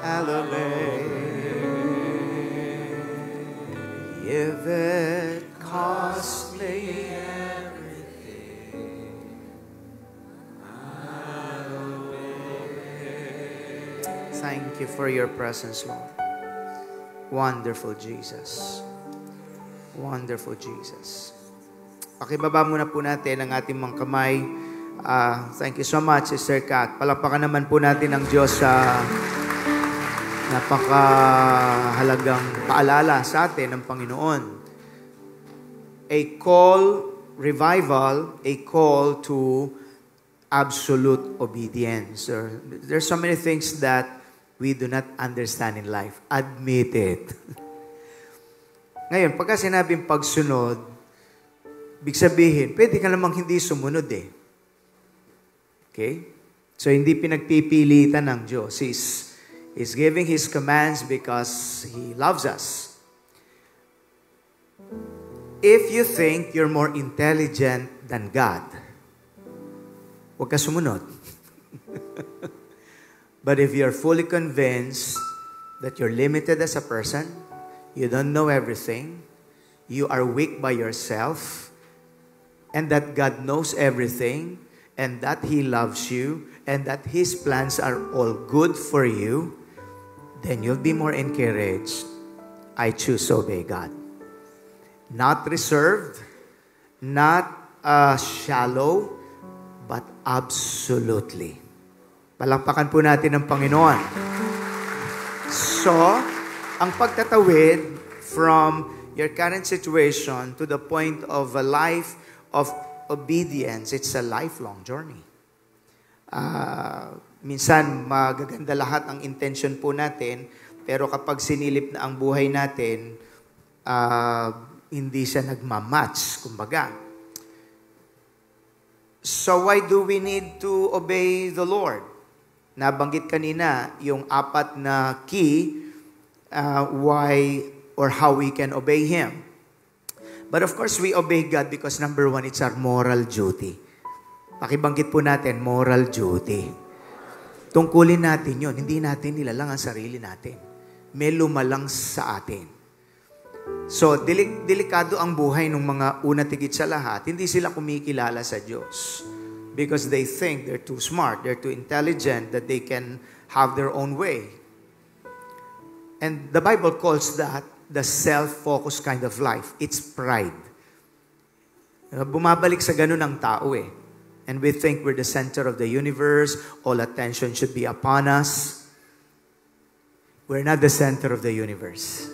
I'll obey. If it costs me everything, I'll obey. Thank you for your presence, Lord. Wonderful Jesus. Wonderful Jesus. Pakibaba muna po natin ang ating mga kamay. Ah, thank you so much, Sister Kat. Palapakan naman po natin ang Diyos sa napakahalagang paalala sa atin ng Panginoon. A call, revival, a call to absolute obedience. There- There's so many things that we do not understand in life. Admit it. Ngayon, pagka sinabing pagsunod, big sabihin, pwede ka namang hindi sumunod eh. Okay? So, hindi pinagpipilitan ng Diyos. He's, he's giving His commands because He loves us. If you think you're more intelligent than God, huwag ka sumunod. But if you're fully convinced that you're limited as a person, you don't know everything, you are weak by yourself, and that God knows everything, and that He loves you, and that His plans are all good for you, then you'll be more encouraged. I choose to obey God. Not reserved, not uh, shallow, but absolutely. Palakpakan po natin ang Panginoon. So, ang pagtatawid from your current situation to the point of a life of obedience, it's a lifelong journey. Ah, minsan magaganda lahat ang intention po natin, pero kapag sinilip na ang buhay natin, ah, hindi siya nagmamatch, kumbaga. So why do we need to obey the Lord? Nabanggit kanina yung apat na key uh, why or how we can obey Him. But of course, we obey God because number one, it's our moral duty. Pakibanggit po natin, moral duty. Tungkulin natin yon, hindi natin nilalang ang sarili natin. May lumalang sa atin. So, delik- delikado ang buhay ng mga una tigit sa lahat. Hindi sila kumikilala sa Diyos. Because they think they're too smart, they're too intelligent, that they can have their own way. And the Bible calls that the self-focused kind of life. It's pride. Uh, Bumabalik sa ganun ang tao eh. And we think we're the center of the universe, all attention should be upon us. We're not the center of the universe.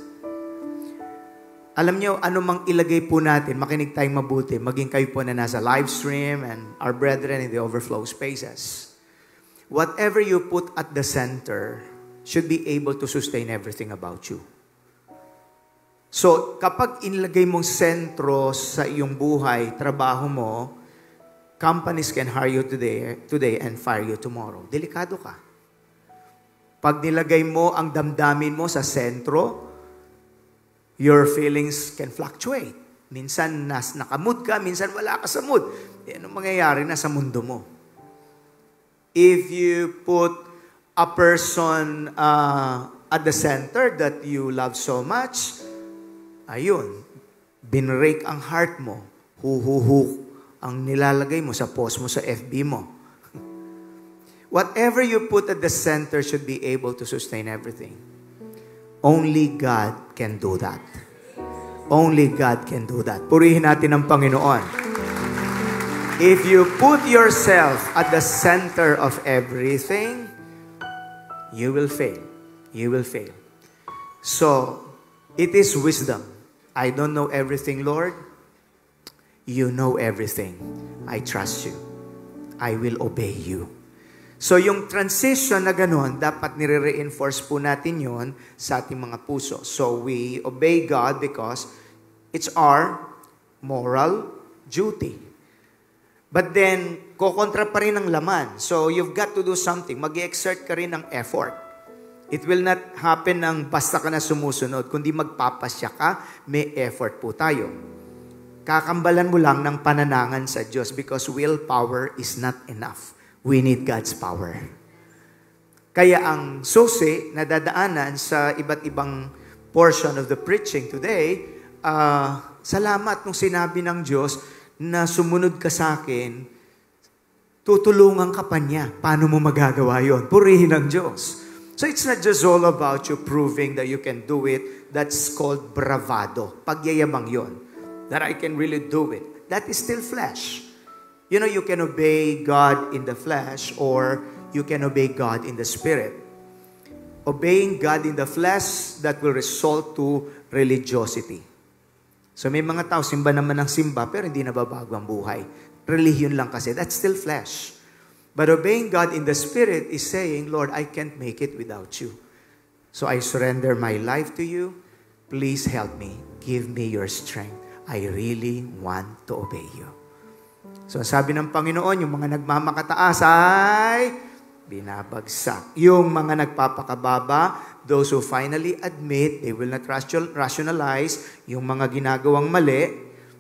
Alam nyo, ano mang ilagay po natin, makinig tayong mabuti, maging kayo po na nasa live stream and our brethren in the overflow spaces. Whatever you put at the center should be able to sustain everything about you. So, kapag inilagay mong sentro sa iyong buhay, trabaho mo, companies can hire you today, today and fire you tomorrow. Delikado ka. Pag nilagay mo ang damdamin mo sa sentro, your feelings can fluctuate. Minsan nas nakamod ka, minsan wala ka sa mood. E, anong mangyayari na sa mundo mo? If you put a person uh, at the center that you love so much, ayun, binrake ang heart mo, hu-hu-hu ang nilalagay mo sa post mo sa FB mo. Whatever you put at the center should be able to sustain everything. Only God can do that. Only God can do that. Purihin natin ang Panginoon. If you put yourself at the center of everything, you will fail. You will fail. So, it is wisdom. I don't know everything, Lord. You know everything. I trust you. I will obey you. So yung transition na ganun, dapat nire-reinforce po natin yon sa ating mga puso. So we obey God because it's our moral duty. But then, kokontra pa rin ang laman. So you've got to do something. mag exert ka rin ng effort. It will not happen ng basta ka na sumusunod, kundi magpapasya ka, may effort po tayo. Kakambalan mo lang ng pananangan sa Diyos because willpower is not enough. We need God's power. Kaya ang susi na dadaanan sa iba't ibang portion of the preaching today, uh, salamat nung sinabi ng Diyos na sumunod ka sa akin, tutulungan ka pa niya. Paano mo magagawa yon? Purihin ang Diyos. So it's not just all about you proving that you can do it. That's called bravado. Pagyayabang yon. That I can really do it. That is still flesh. You know, you can obey God in the flesh or you can obey God in the spirit. Obeying God in the flesh, that will result to religiosity. So may mga tao, simba naman ng simba, pero hindi nababago ang buhay. Religion lang kasi. That's still flesh. But obeying God in the spirit is saying, Lord, I can't make it without you. So I surrender my life to you. Please help me. Give me your strength. I really want to obey you. So sabi ng Panginoon, yung mga nagmamakataas ay binabagsak. Yung mga nagpapakababa, those who finally admit they will not rationalize yung mga ginagawang mali,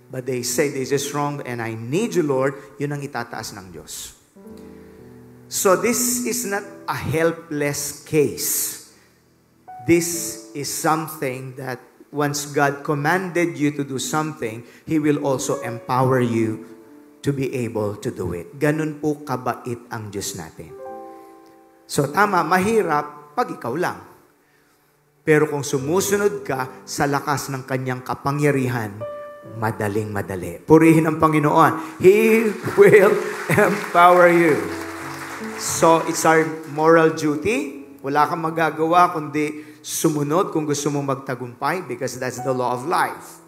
but they say this is wrong and I need you, Lord, yun ang itataas ng Diyos. So this is not a helpless case. This is something that once God commanded you to do something, He will also empower you to be able to do it. Ganun po kabait ang Diyos natin. So tama, mahirap pag ikaw lang. Pero kung sumusunod ka sa lakas ng kanyang kapangyarihan, madaling madali. Purihin ang Panginoon. He will empower you. So it's our moral duty. Wala kang magagawa kundi sumunod kung gusto mong magtagumpay because that's the law of life.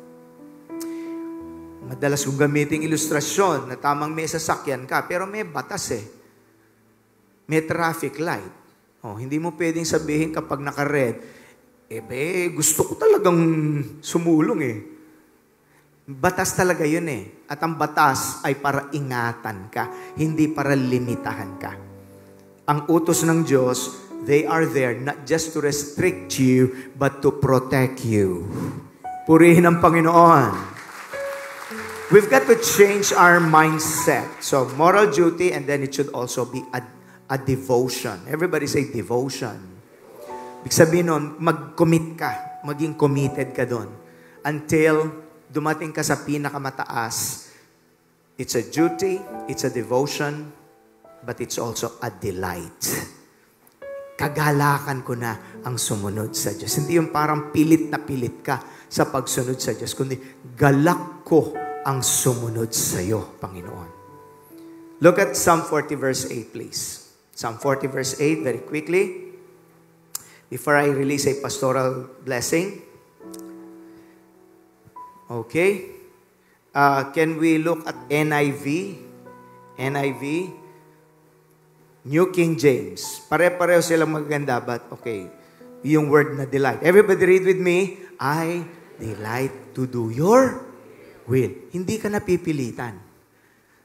Madalas kong gamitin ilustrasyon na tamang may sasakyan ka, pero may batas eh. May traffic light. Oh, hindi mo pwedeng sabihin kapag naka-red, eh be, gusto ko talagang sumulong eh. Batas talaga yun eh. At ang batas ay para ingatan ka, hindi para limitahan ka. Ang utos ng Diyos, they are there not just to restrict you, but to protect you. Purihin ang Panginoon. We've got to change our mindset. So, moral duty, and then it should also be a, a devotion. Everybody say devotion. Ibig sabihin nun, mag-commit ka. Maging committed ka doon. Until dumating ka sa pinakamataas. It's a duty, it's a devotion, but it's also a delight. Kagalakan ko na ang sumunod sa Diyos. Hindi yung parang pilit na pilit ka sa pagsunod sa Diyos, kundi galak ko ang sumunod sa iyo, Panginoon. Look at Psalm 40 verse 8, please. Psalm 40 verse 8, very quickly. Before I release a pastoral blessing. Okay. Uh, can we look at NIV? NIV. New King James. Pare-pareho silang magaganda, but okay. Yung word na delight. Everybody read with me. I delight to do your will. Hindi ka napipilitan.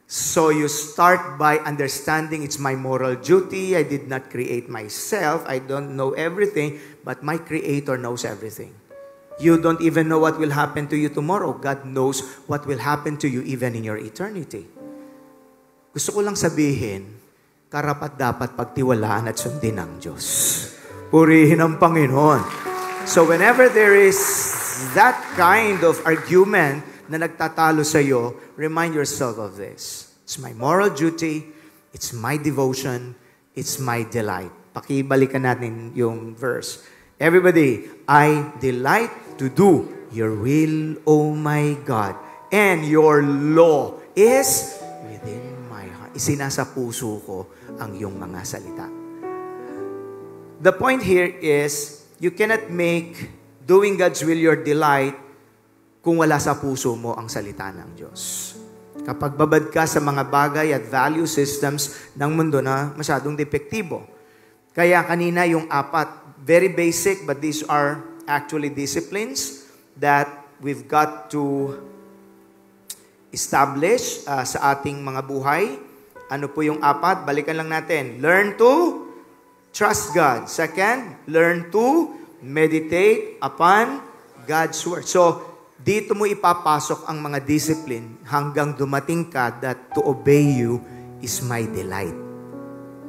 So you start by understanding it's my moral duty. I did not create myself. I don't know everything, but my Creator knows everything. You don't even know what will happen to you tomorrow. God knows what will happen to you even in your eternity. Gusto ko lang sabihin, karapat dapat pagtiwalaan at sundin ng Diyos. Purihin ang Panginoon. So whenever there is that kind of argument, na nagtatalo sa iyo, remind yourself of this. It's my moral duty, it's my devotion, it's my delight. Pakibalikan natin yung verse. Everybody, I delight to do your will, O my God, and your law is within my heart. Isinasa puso ko ang iyong mga salita. The point here is, you cannot make doing God's will your delight kung wala sa puso mo ang salita ng Diyos. Kapag babad ka sa mga bagay at value systems ng mundo na masyadong depektibo. Kaya kanina yung apat, very basic, but these are actually disciplines that we've got to establish uh, sa ating mga buhay. Ano po yung apat? Balikan lang natin. Learn to trust God. Second, learn to meditate upon God's Word. So, dito mo ipapasok ang mga discipline hanggang dumating ka that to obey you is my delight.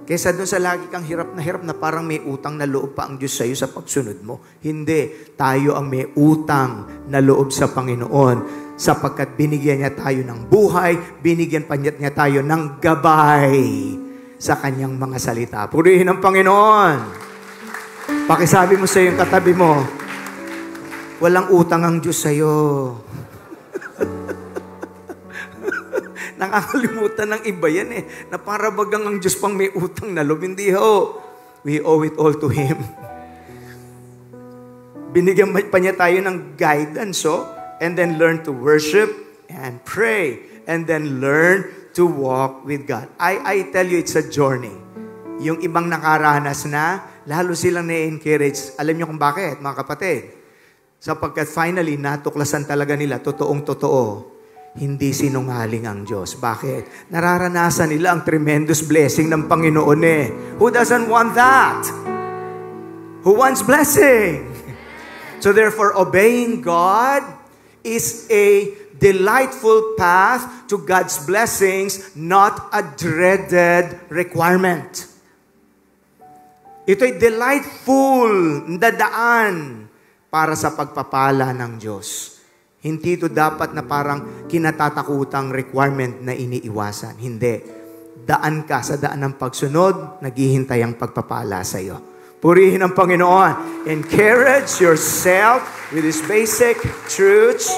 Kesa doon sa lagi kang hirap na hirap na parang may utang na loob pa ang Diyos sa iyo sa pagsunod mo. Hindi. Tayo ang may utang na loob sa Panginoon sapagkat binigyan niya tayo ng buhay, binigyan pa niya tayo ng gabay sa kanyang mga salita. Purihin ang Panginoon. Pakisabi mo sa iyong katabi mo, Walang utang ang Diyos sa'yo. Nakakalimutan ng iba yan eh. Na para bagang ang Diyos pang may utang na loob. Hindi ho. We owe it all to Him. Binigyan pa niya tayo ng guidance, so, and then learn to worship and pray, and then learn to walk with God. I, I tell you, it's a journey. Yung ibang nakaranas na, lalo silang na-encourage. Alam niyo kung bakit, mga kapatid? Sapagkat finally, natuklasan talaga nila, totoong totoo, hindi sinungaling ang Diyos. Bakit? Nararanasan nila ang tremendous blessing ng Panginoon eh. Who doesn't want that? Who wants blessing? So therefore, obeying God is a delightful path to God's blessings, not a dreaded requirement. Ito'y delightful na daan para sa pagpapala ng Diyos. Hindi ito dapat na parang kinatatakutang requirement na iniiwasan. Hindi. Daan ka sa daan ng pagsunod, naghihintay ang pagpapala sa iyo. Purihin ang Panginoon. Encourage yourself with this basic truths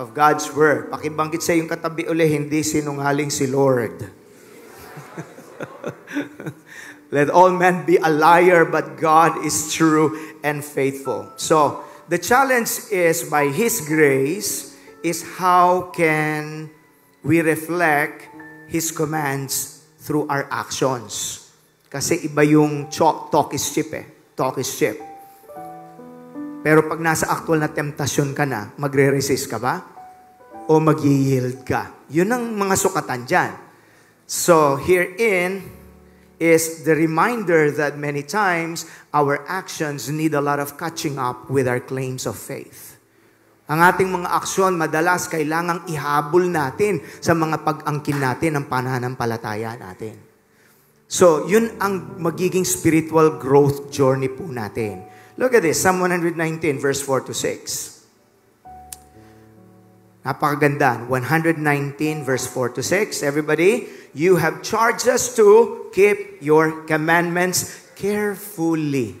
of God's Word. Pakibanggit sa iyong katabi uli, hindi sinungaling si Lord. Let all men be a liar, but God is true and faithful. So, the challenge is by His grace, is how can we reflect His commands through our actions. Kasi iba yung talk is cheap eh. Talk is cheap. Pero pag nasa actual na temptasyon ka na, magre-resist ka ba? O mag-yield ka? Yun ang mga sukatan dyan. So, herein is the reminder that many times our actions need a lot of catching up with our claims of faith. Ang ating mga aksyon, madalas kailangang ihabol natin sa mga pag-angkin natin ng pananampalataya natin. So, yun ang magiging spiritual growth journey po natin. Look at this, Psalm 119 verse 4 to 6. Napakaganda. 119 verse 4 to 6. Everybody, you have charged us to keep your commandments carefully.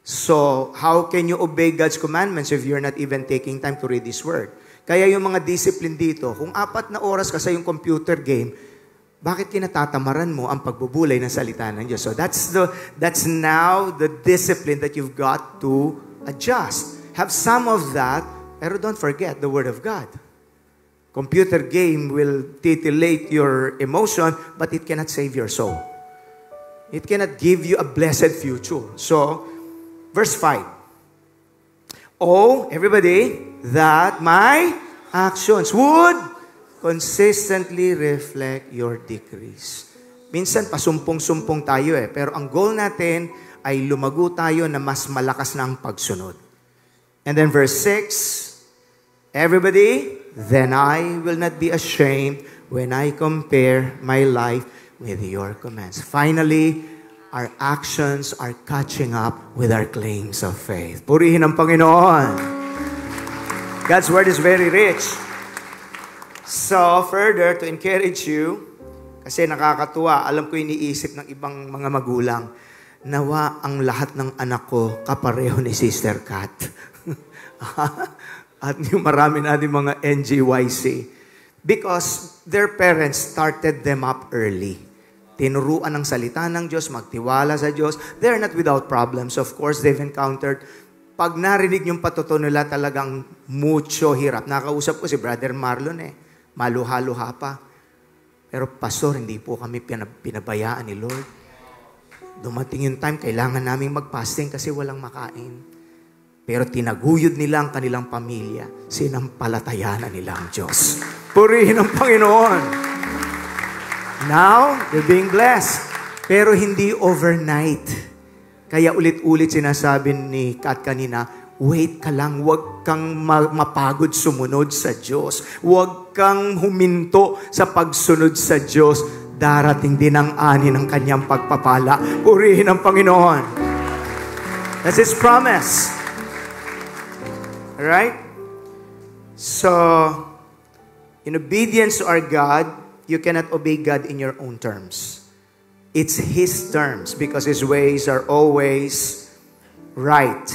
So, how can you obey God's commandments if you're not even taking time to read His Word? Kaya yung mga discipline dito, kung apat na oras ka sa yung computer game, bakit kinatatamaran mo ang pagbubulay ng salita ng Diyos? So that's the that's now the discipline that you've got to adjust. Have some of that pero don't forget the Word of God. Computer game will titillate your emotion, but it cannot save your soul. It cannot give you a blessed future. So, verse 5. Oh, everybody, that my actions would consistently reflect your decrease. Minsan, pasumpong-sumpong tayo eh. Pero ang goal natin ay lumago tayo na mas malakas na ang pagsunod. And then verse 6, Everybody, then I will not be ashamed when I compare my life with your commands. Finally, our actions are catching up with our claims of faith. Purihin ang Panginoon. God's word is very rich. So, further, to encourage you, kasi nakakatuwa, alam ko iniisip ng ibang mga magulang, nawa ang lahat ng anak ko kapareho ni Sister Kat. at yung marami natin mga NGYC. Because their parents started them up early. Tinuruan ng salita ng Diyos, magtiwala sa Diyos. They're not without problems. Of course, they've encountered pag narinig yung patuto nila talagang mucho hirap. Nakausap ko si Brother Marlon eh. Maluha-luha pa. Pero pastor, hindi po kami pinabayaan ni Lord. Dumating yung time, kailangan naming mag-fasting kasi walang makain. Pero tinaguyod nila ang kanilang pamilya. Sinampalatayanan nila ang Diyos. Purihin ang Panginoon. Now, they're being blessed. Pero hindi overnight. Kaya ulit-ulit sinasabi ni Kat kanina, wait ka lang, huwag kang mapagod sumunod sa Diyos. Huwag kang huminto sa pagsunod sa Diyos. Darating din ang ani ng kanyang pagpapala. Purihin ang Panginoon. That's His promise. Right? So, in obedience to our God, you cannot obey God in your own terms. It's His terms because His ways are always right.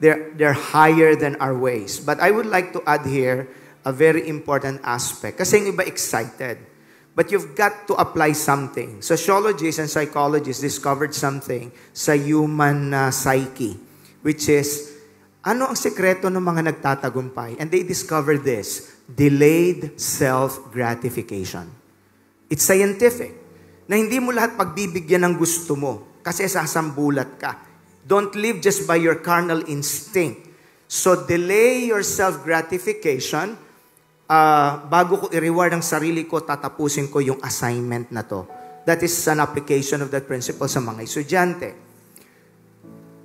They're, they're higher than our ways. But I would like to add here a very important aspect. Kasi yung iba excited. But you've got to apply something. Sociologists and psychologists discovered something sa human uh, psyche, which is ano ang sekreto ng mga nagtatagumpay? And they discovered this, delayed self-gratification. It's scientific. Na hindi mo lahat pagbibigyan ng gusto mo kasi sasambulat ka. Don't live just by your carnal instinct. So delay your self-gratification. Uh, bago ko i-reward ang sarili ko, tatapusin ko yung assignment na to. That is an application of that principle sa mga estudyante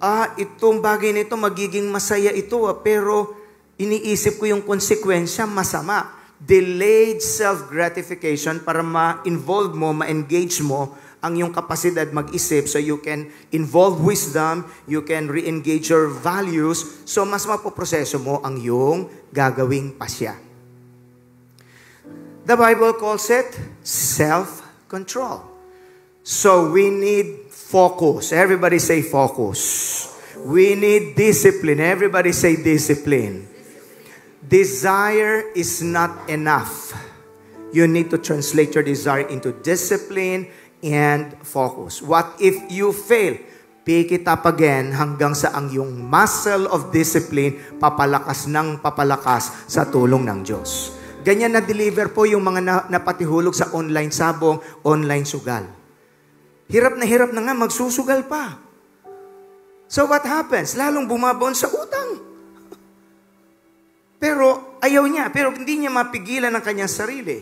ah, itong bagay nito magiging masaya ito, ah, pero iniisip ko yung konsekwensya, masama. Delayed self-gratification para ma-involve mo, ma-engage mo ang iyong kapasidad mag-isip so you can involve wisdom, you can re-engage your values, so mas mapoproseso mo ang iyong gagawing pasya. The Bible calls it self-control. So we need Focus. Everybody say focus. We need discipline. Everybody say discipline. Desire is not enough. You need to translate your desire into discipline, and focus. What if you fail? Pick it up again hanggang sa ang yung muscle of discipline papalakas ng papalakas sa tulong ng Diyos. Ganyan na-deliver po yung mga na- napatihulog sa online sabong, online sugal. Hirap na hirap na nga, magsusugal pa. So what happens? Lalong bumabaon sa utang. Pero ayaw niya, pero hindi niya mapigilan ang kanyang sarili.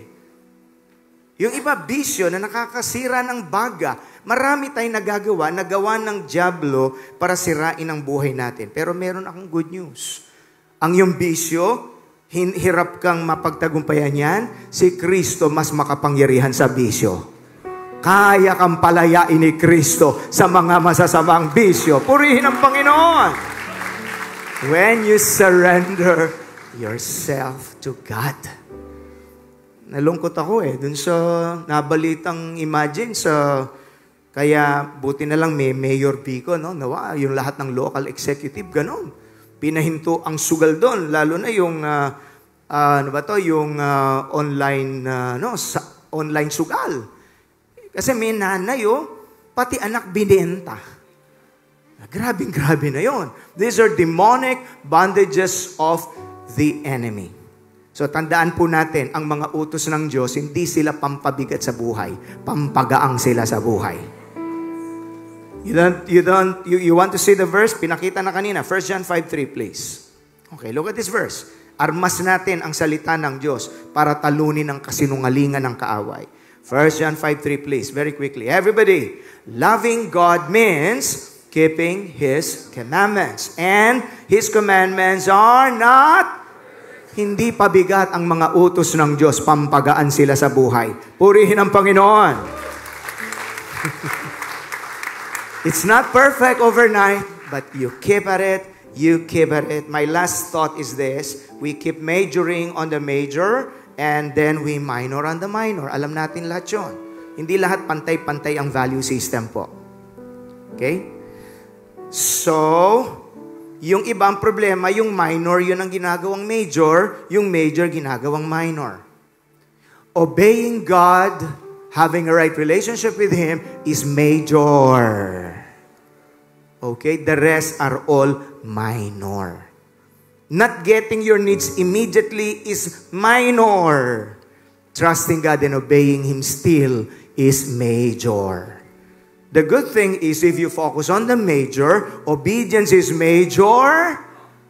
Yung iba, bisyo na nakakasira ng baga. Marami tayong nagagawa, nagawa ng Diablo para sirain ang buhay natin. Pero meron akong good news. Ang yung bisyo, hirap kang mapagtagumpayan yan, si Kristo mas makapangyarihan sa bisyo. Kaya kang palayain ni Kristo sa mga masasamang bisyo. Purihin ang Panginoon. When you surrender yourself to God. Nalungkot ako eh, dun sa nabalitang imagine sa kaya buti na lang may Mayor Vico, no? Nawa, yung lahat ng local executive, ganon. Pinahinto ang sugal doon, lalo na yung, ah, ah, ano ba to, yung ah, online, ah, no, sa, online sugal. Kasi may nanay, oh, pati anak binenta. Grabing grabe na yon. These are demonic bondages of the enemy. So tandaan po natin, ang mga utos ng Diyos, hindi sila pampabigat sa buhay, pampagaang sila sa buhay. You don't, you don't, you, you want to see the verse? Pinakita na kanina, 1 John 5.3 please. Okay, look at this verse. Armas natin ang salita ng Diyos para talunin ang kasinungalingan ng kaaway. 1 John 5.3 please, very quickly. Everybody, loving God means keeping His commandments. And His commandments are not hindi pabigat ang mga utos ng Diyos, pampagaan sila sa buhay. Purihin ang Panginoon. It's not perfect overnight, but you keep at it, you keep at it. My last thought is this, we keep majoring on the major, and then we minor on the minor. Alam natin lahat yun. Hindi lahat pantay-pantay ang value system po. Okay? So, yung ibang problema, yung minor, yun ang ginagawang major, yung major ginagawang minor. Obeying God, having a right relationship with Him, is major. Okay? The rest are all minor. Not getting your needs immediately is minor. Trusting God and obeying Him still is major. The good thing is if you focus on the major, obedience is major,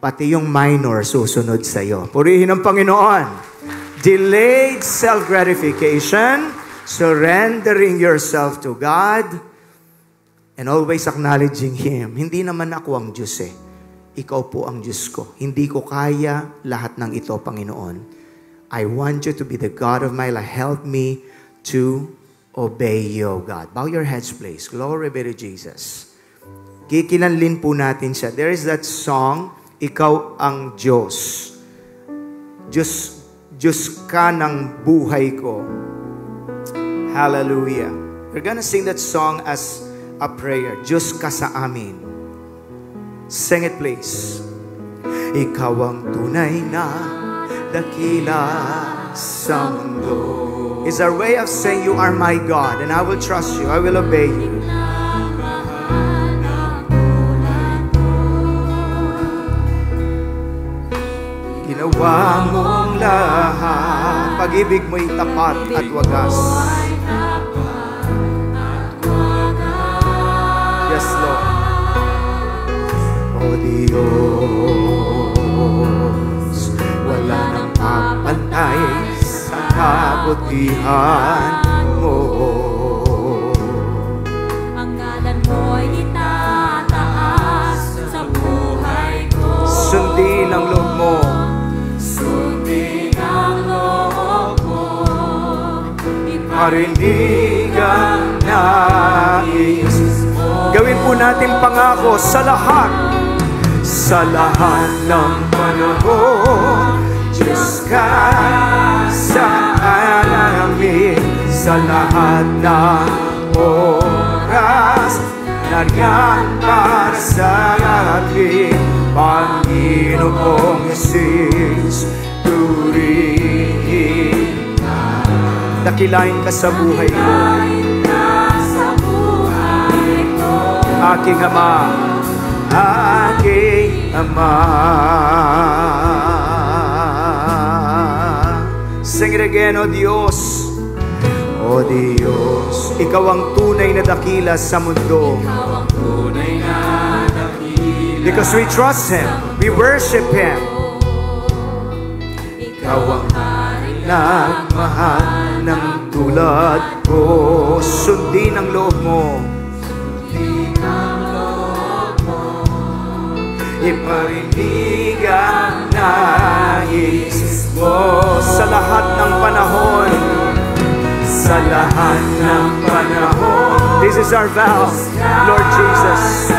pati yung minor susunod sa iyo. Purihin ang Panginoon. Delayed self-gratification, surrendering yourself to God, and always acknowledging Him. Hindi naman ako ang Diyos eh. Ikaw po ang Diyos ko. Hindi ko kaya lahat ng ito, Panginoon. I want you to be the God of my life. Help me to obey you, God. Bow your heads, please. Glory be to Jesus. Kikilanlin po natin siya. There is that song, Ikaw ang Diyos. Diyos, Diyos ka ng buhay ko. Hallelujah. We're gonna sing that song as a prayer. Diyos ka sa amin. Sing it, please. Ikaw ang tunay na dakila sa mundo. It's our way of saying you are my God and I will trust you. I will obey you. Ginawa mong lahat, pag-ibig mo'y tapat at wagas. Yes, Lord. O Diyos, wala nang papantay kabutihan mo. Ang ngalan mo'y itataas sa buhay ko. Sundin ang loob mo. Sundin ang loob mo. Marinig ang nais Gawin po natin pangako sa lahat Sa lahat ng panahon Diyos ka amin Sa lahat ng oras Nariyan para sa amin Panginoong Jesus Turihin Dakilain ka sa buhay ko. aking Ama, aking Ama. Sing it again, O Diyos. O Diyos, Ikaw ang tunay na dakila sa mundo. Tunay na dakila. Because we trust Him, we worship Him. Ikaw ang Nagmahal ng tulad ko, sundin ang loob mo. Iparinig ang nais mo sa lahat ng panahon. Sa lahat ng panahon. This is our vow, Lord Jesus.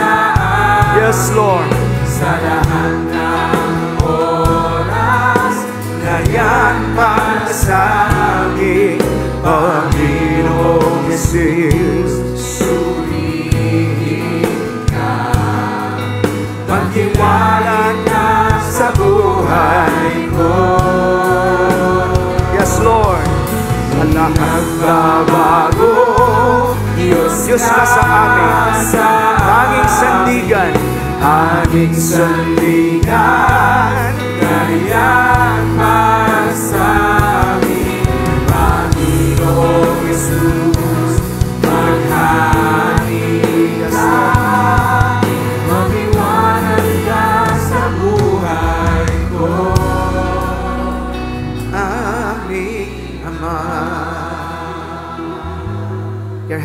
Yes, Lord. Sa lahat ng oras na yan para sa akin, Panginoong Jesus. Surihin ka, magtiwala ka sa buhay ko. Yes, Lord. Ang babago, Diyos, Diyos ka sa amin, aming sandigan, aming sandigan, ganyan para sa amin, Panginoong Jesus,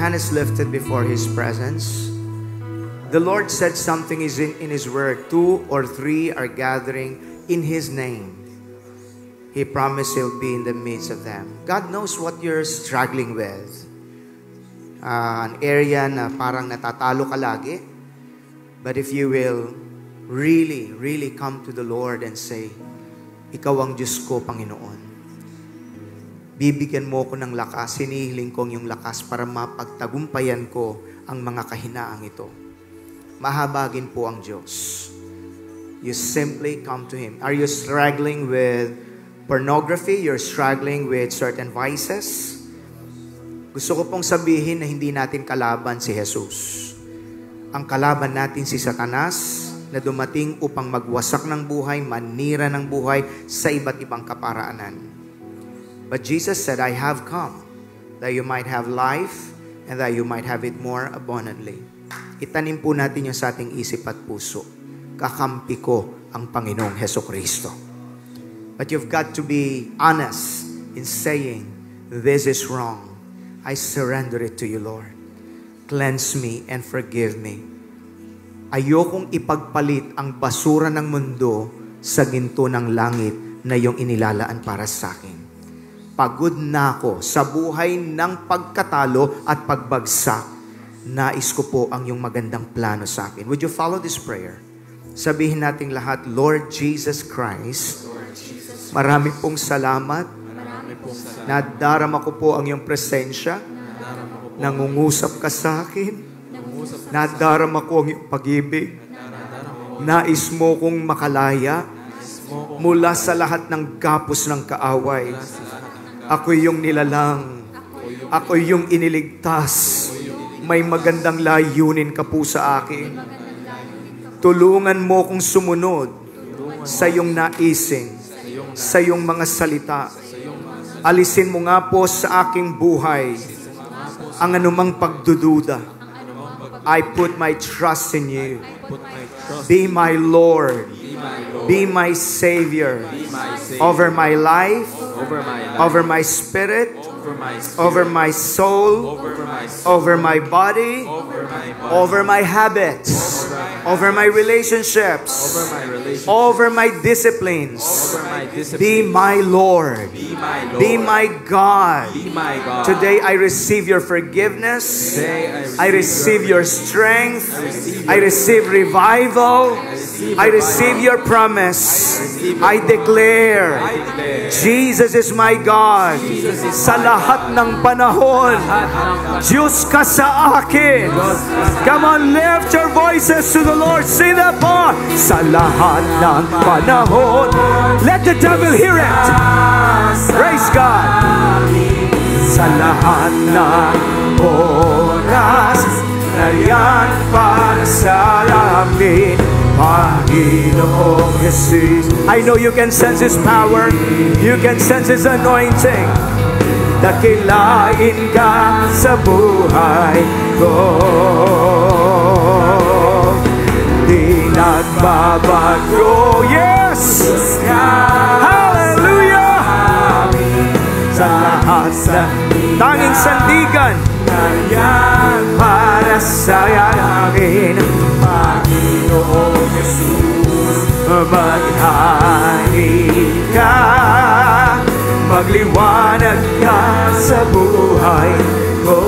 hand is lifted before His presence. The Lord said something is in, in His word. Two or three are gathering in His name. He promised He'll be in the midst of them. God knows what you're struggling with. Ah, an area na parang natatalo ka lagi. But if you will really, really come to the Lord and say, Ikaw ang Diyos ko, Panginoon. Bibigyan mo ko ng lakas, hinihiling kong yung lakas para mapagtagumpayan ko ang mga kahinaang ito. Mahabagin po ang Diyos. You simply come to Him. Are you struggling with pornography? You're struggling with certain vices? Gusto ko pong sabihin na hindi natin kalaban si Jesus. Ang kalaban natin si Satanas na dumating upang magwasak ng buhay, manira ng buhay sa iba't ibang kaparaanan. But Jesus said, I have come that you might have life and that you might have it more abundantly. Itanim po natin yung sa ating isip at puso. Kakampi ko ang Panginoong Heso Kristo. But you've got to be honest in saying, this is wrong. I surrender it to you, Lord. Cleanse me and forgive me. Ayokong ipagpalit ang basura ng mundo sa ginto ng langit na iyong inilalaan para sa akin. Pagod na ako sa buhay ng pagkatalo at pagbagsak. Nais ko po ang iyong magandang plano sa akin. Would you follow this prayer? Sabihin nating lahat, Lord Jesus Christ, marami pong salamat na darama ko po ang iyong presensya. Nangungusap ka sa akin. Nadarama ko ang iyong pag-ibig. Nais mo kong makalaya mula sa lahat ng gapos ng kaaway. Ako yung nilalang. Ako yung iniligtas. May magandang layunin ka po sa akin. Tulungan mo kong sumunod sa iyong naising, sa iyong mga salita. Alisin mo nga po sa aking buhay ang anumang pagdududa. I put my trust in you. Be my Lord. Be my Savior. Over my life, Over my spirit, over my spirit, over my soul, over my soul, over my body, over my body, over my habits, over my relationships, over my relationship, over my disciplines. over my discipline. Be my Lord. Be my Lord. Be my God. Be my God. Today I receive your forgiveness. Today I receive your strength. I receive revival. I receive your promise. I declare, Jesus is my God. Sa lahat ng panahon, Diyos ka sa akin. Come on, lift your voices to the Lord. Sing that po. Sa lahat ng panahon. Let the devil hear it. Praise God. Sa lahat ng oras na yan para Panginoong Jesus. I know you can sense His power. You can sense His anointing. Dakilain ka sa buhay ko. Di nagbabago. Yes! Hallelujah! Sa lahat sa tanging sandigan para sa akin. Panginoong Jesus, maghari ka, magliwanag ka sa buhay ko.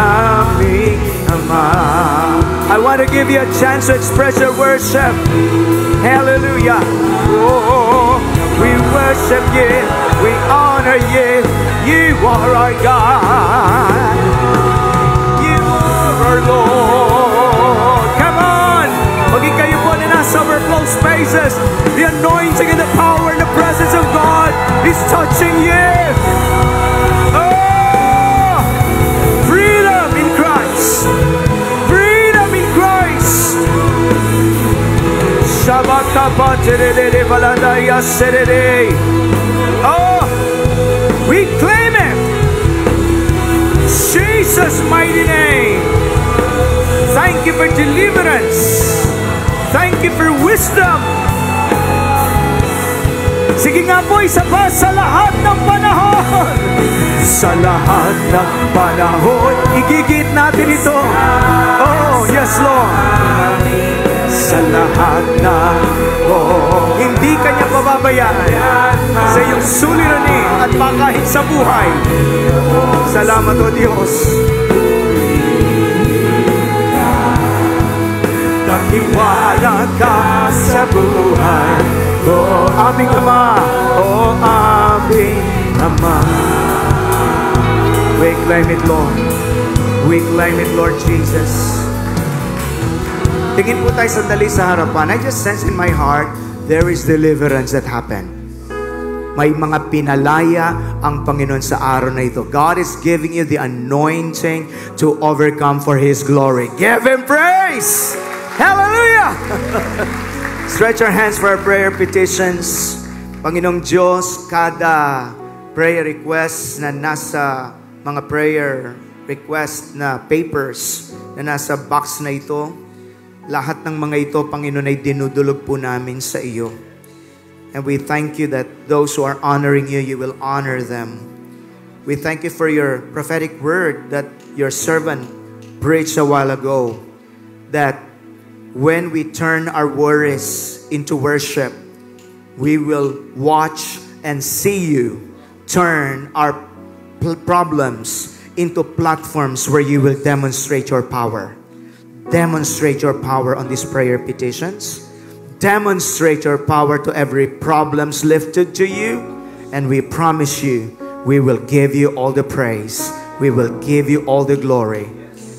Aming Ama. I want to give you a chance to express your worship. Hallelujah. Oh, we worship you. We honor you. You are our God. You are our Lord. Come on. Maging kayo po na nasa overflow spaces. The anointing and the power Is touching you. Oh! Freedom in Christ. Freedom in Christ. Oh, we claim it. Jesus' mighty name. Thank you for deliverance. Thank you for wisdom. Sige nga po, isa pa sa lahat ng panahon. Sa lahat ng panahon, igigit natin ito. Oh, yes, Lord. Sa lahat na, oh, hindi ka niya pababayaan sa iyong suliranin at pangkahit sa buhay. Salamat, O Diyos. Nakiwala ka sa buhay ko, aming Ama, o aming Ama. We claim it, Lord. We claim it, Lord Jesus. Tingin po tayo sandali sa harapan. I just sense in my heart, there is deliverance that happened. May mga pinalaya ang Panginoon sa araw na ito. God is giving you the anointing to overcome for His glory. Give Him praise! Hallelujah! Stretch our hands for our prayer petitions. Panginoong Diyos, kada prayer request na nasa mga prayer request na papers na nasa box na ito, lahat ng mga ito, Panginoon, ay dinudulog po namin sa iyo. And we thank you that those who are honoring you, you will honor them. We thank you for your prophetic word that your servant preached a while ago. That when we turn our worries into worship, we will watch and see you turn our problems into platforms where you will demonstrate your power. Demonstrate your power on these prayer petitions. Demonstrate your power to every problems lifted to you. And we promise you, we will give you all the praise. We will give you all the glory.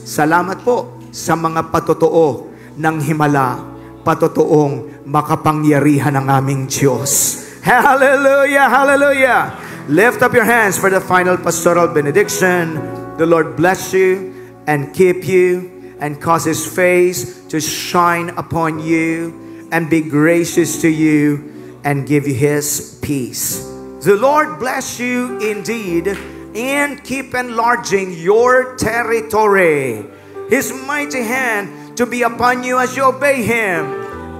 Salamat po sa mga patotoo ng himala, patotoong makapangyarihan ng aming Diyos. Hallelujah! Hallelujah! Lift up your hands for the final pastoral benediction. The Lord bless you and keep you and cause His face to shine upon you and be gracious to you and give you His peace. The Lord bless you indeed and keep enlarging your territory. His mighty hand to be upon you as you obey Him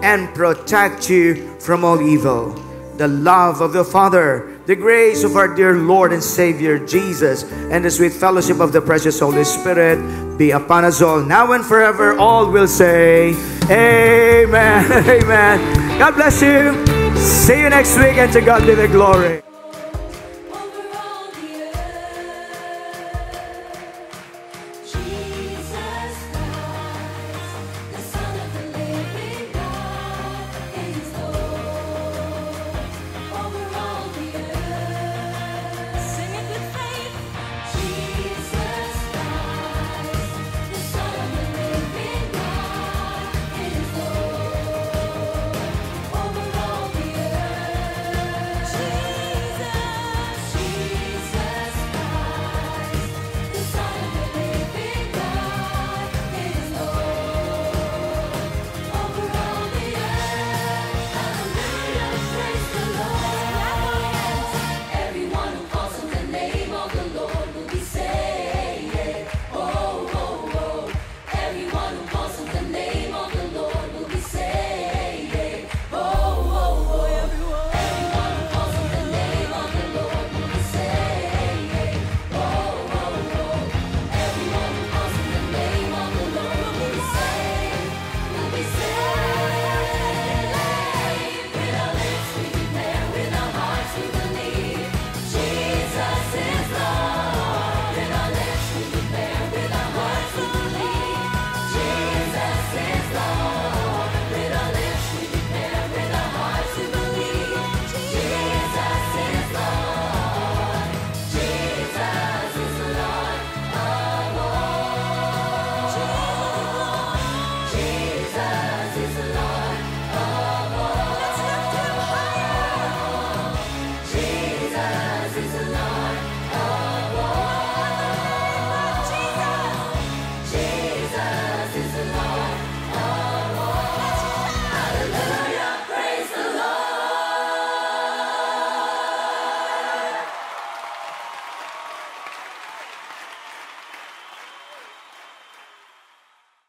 and protect you from all evil. The love of the Father, the grace of our dear Lord and Savior Jesus, and the sweet fellowship of the precious Holy Spirit be upon us all now and forever. All will say, Amen. Amen. God bless you. See you next week, and to God be the glory.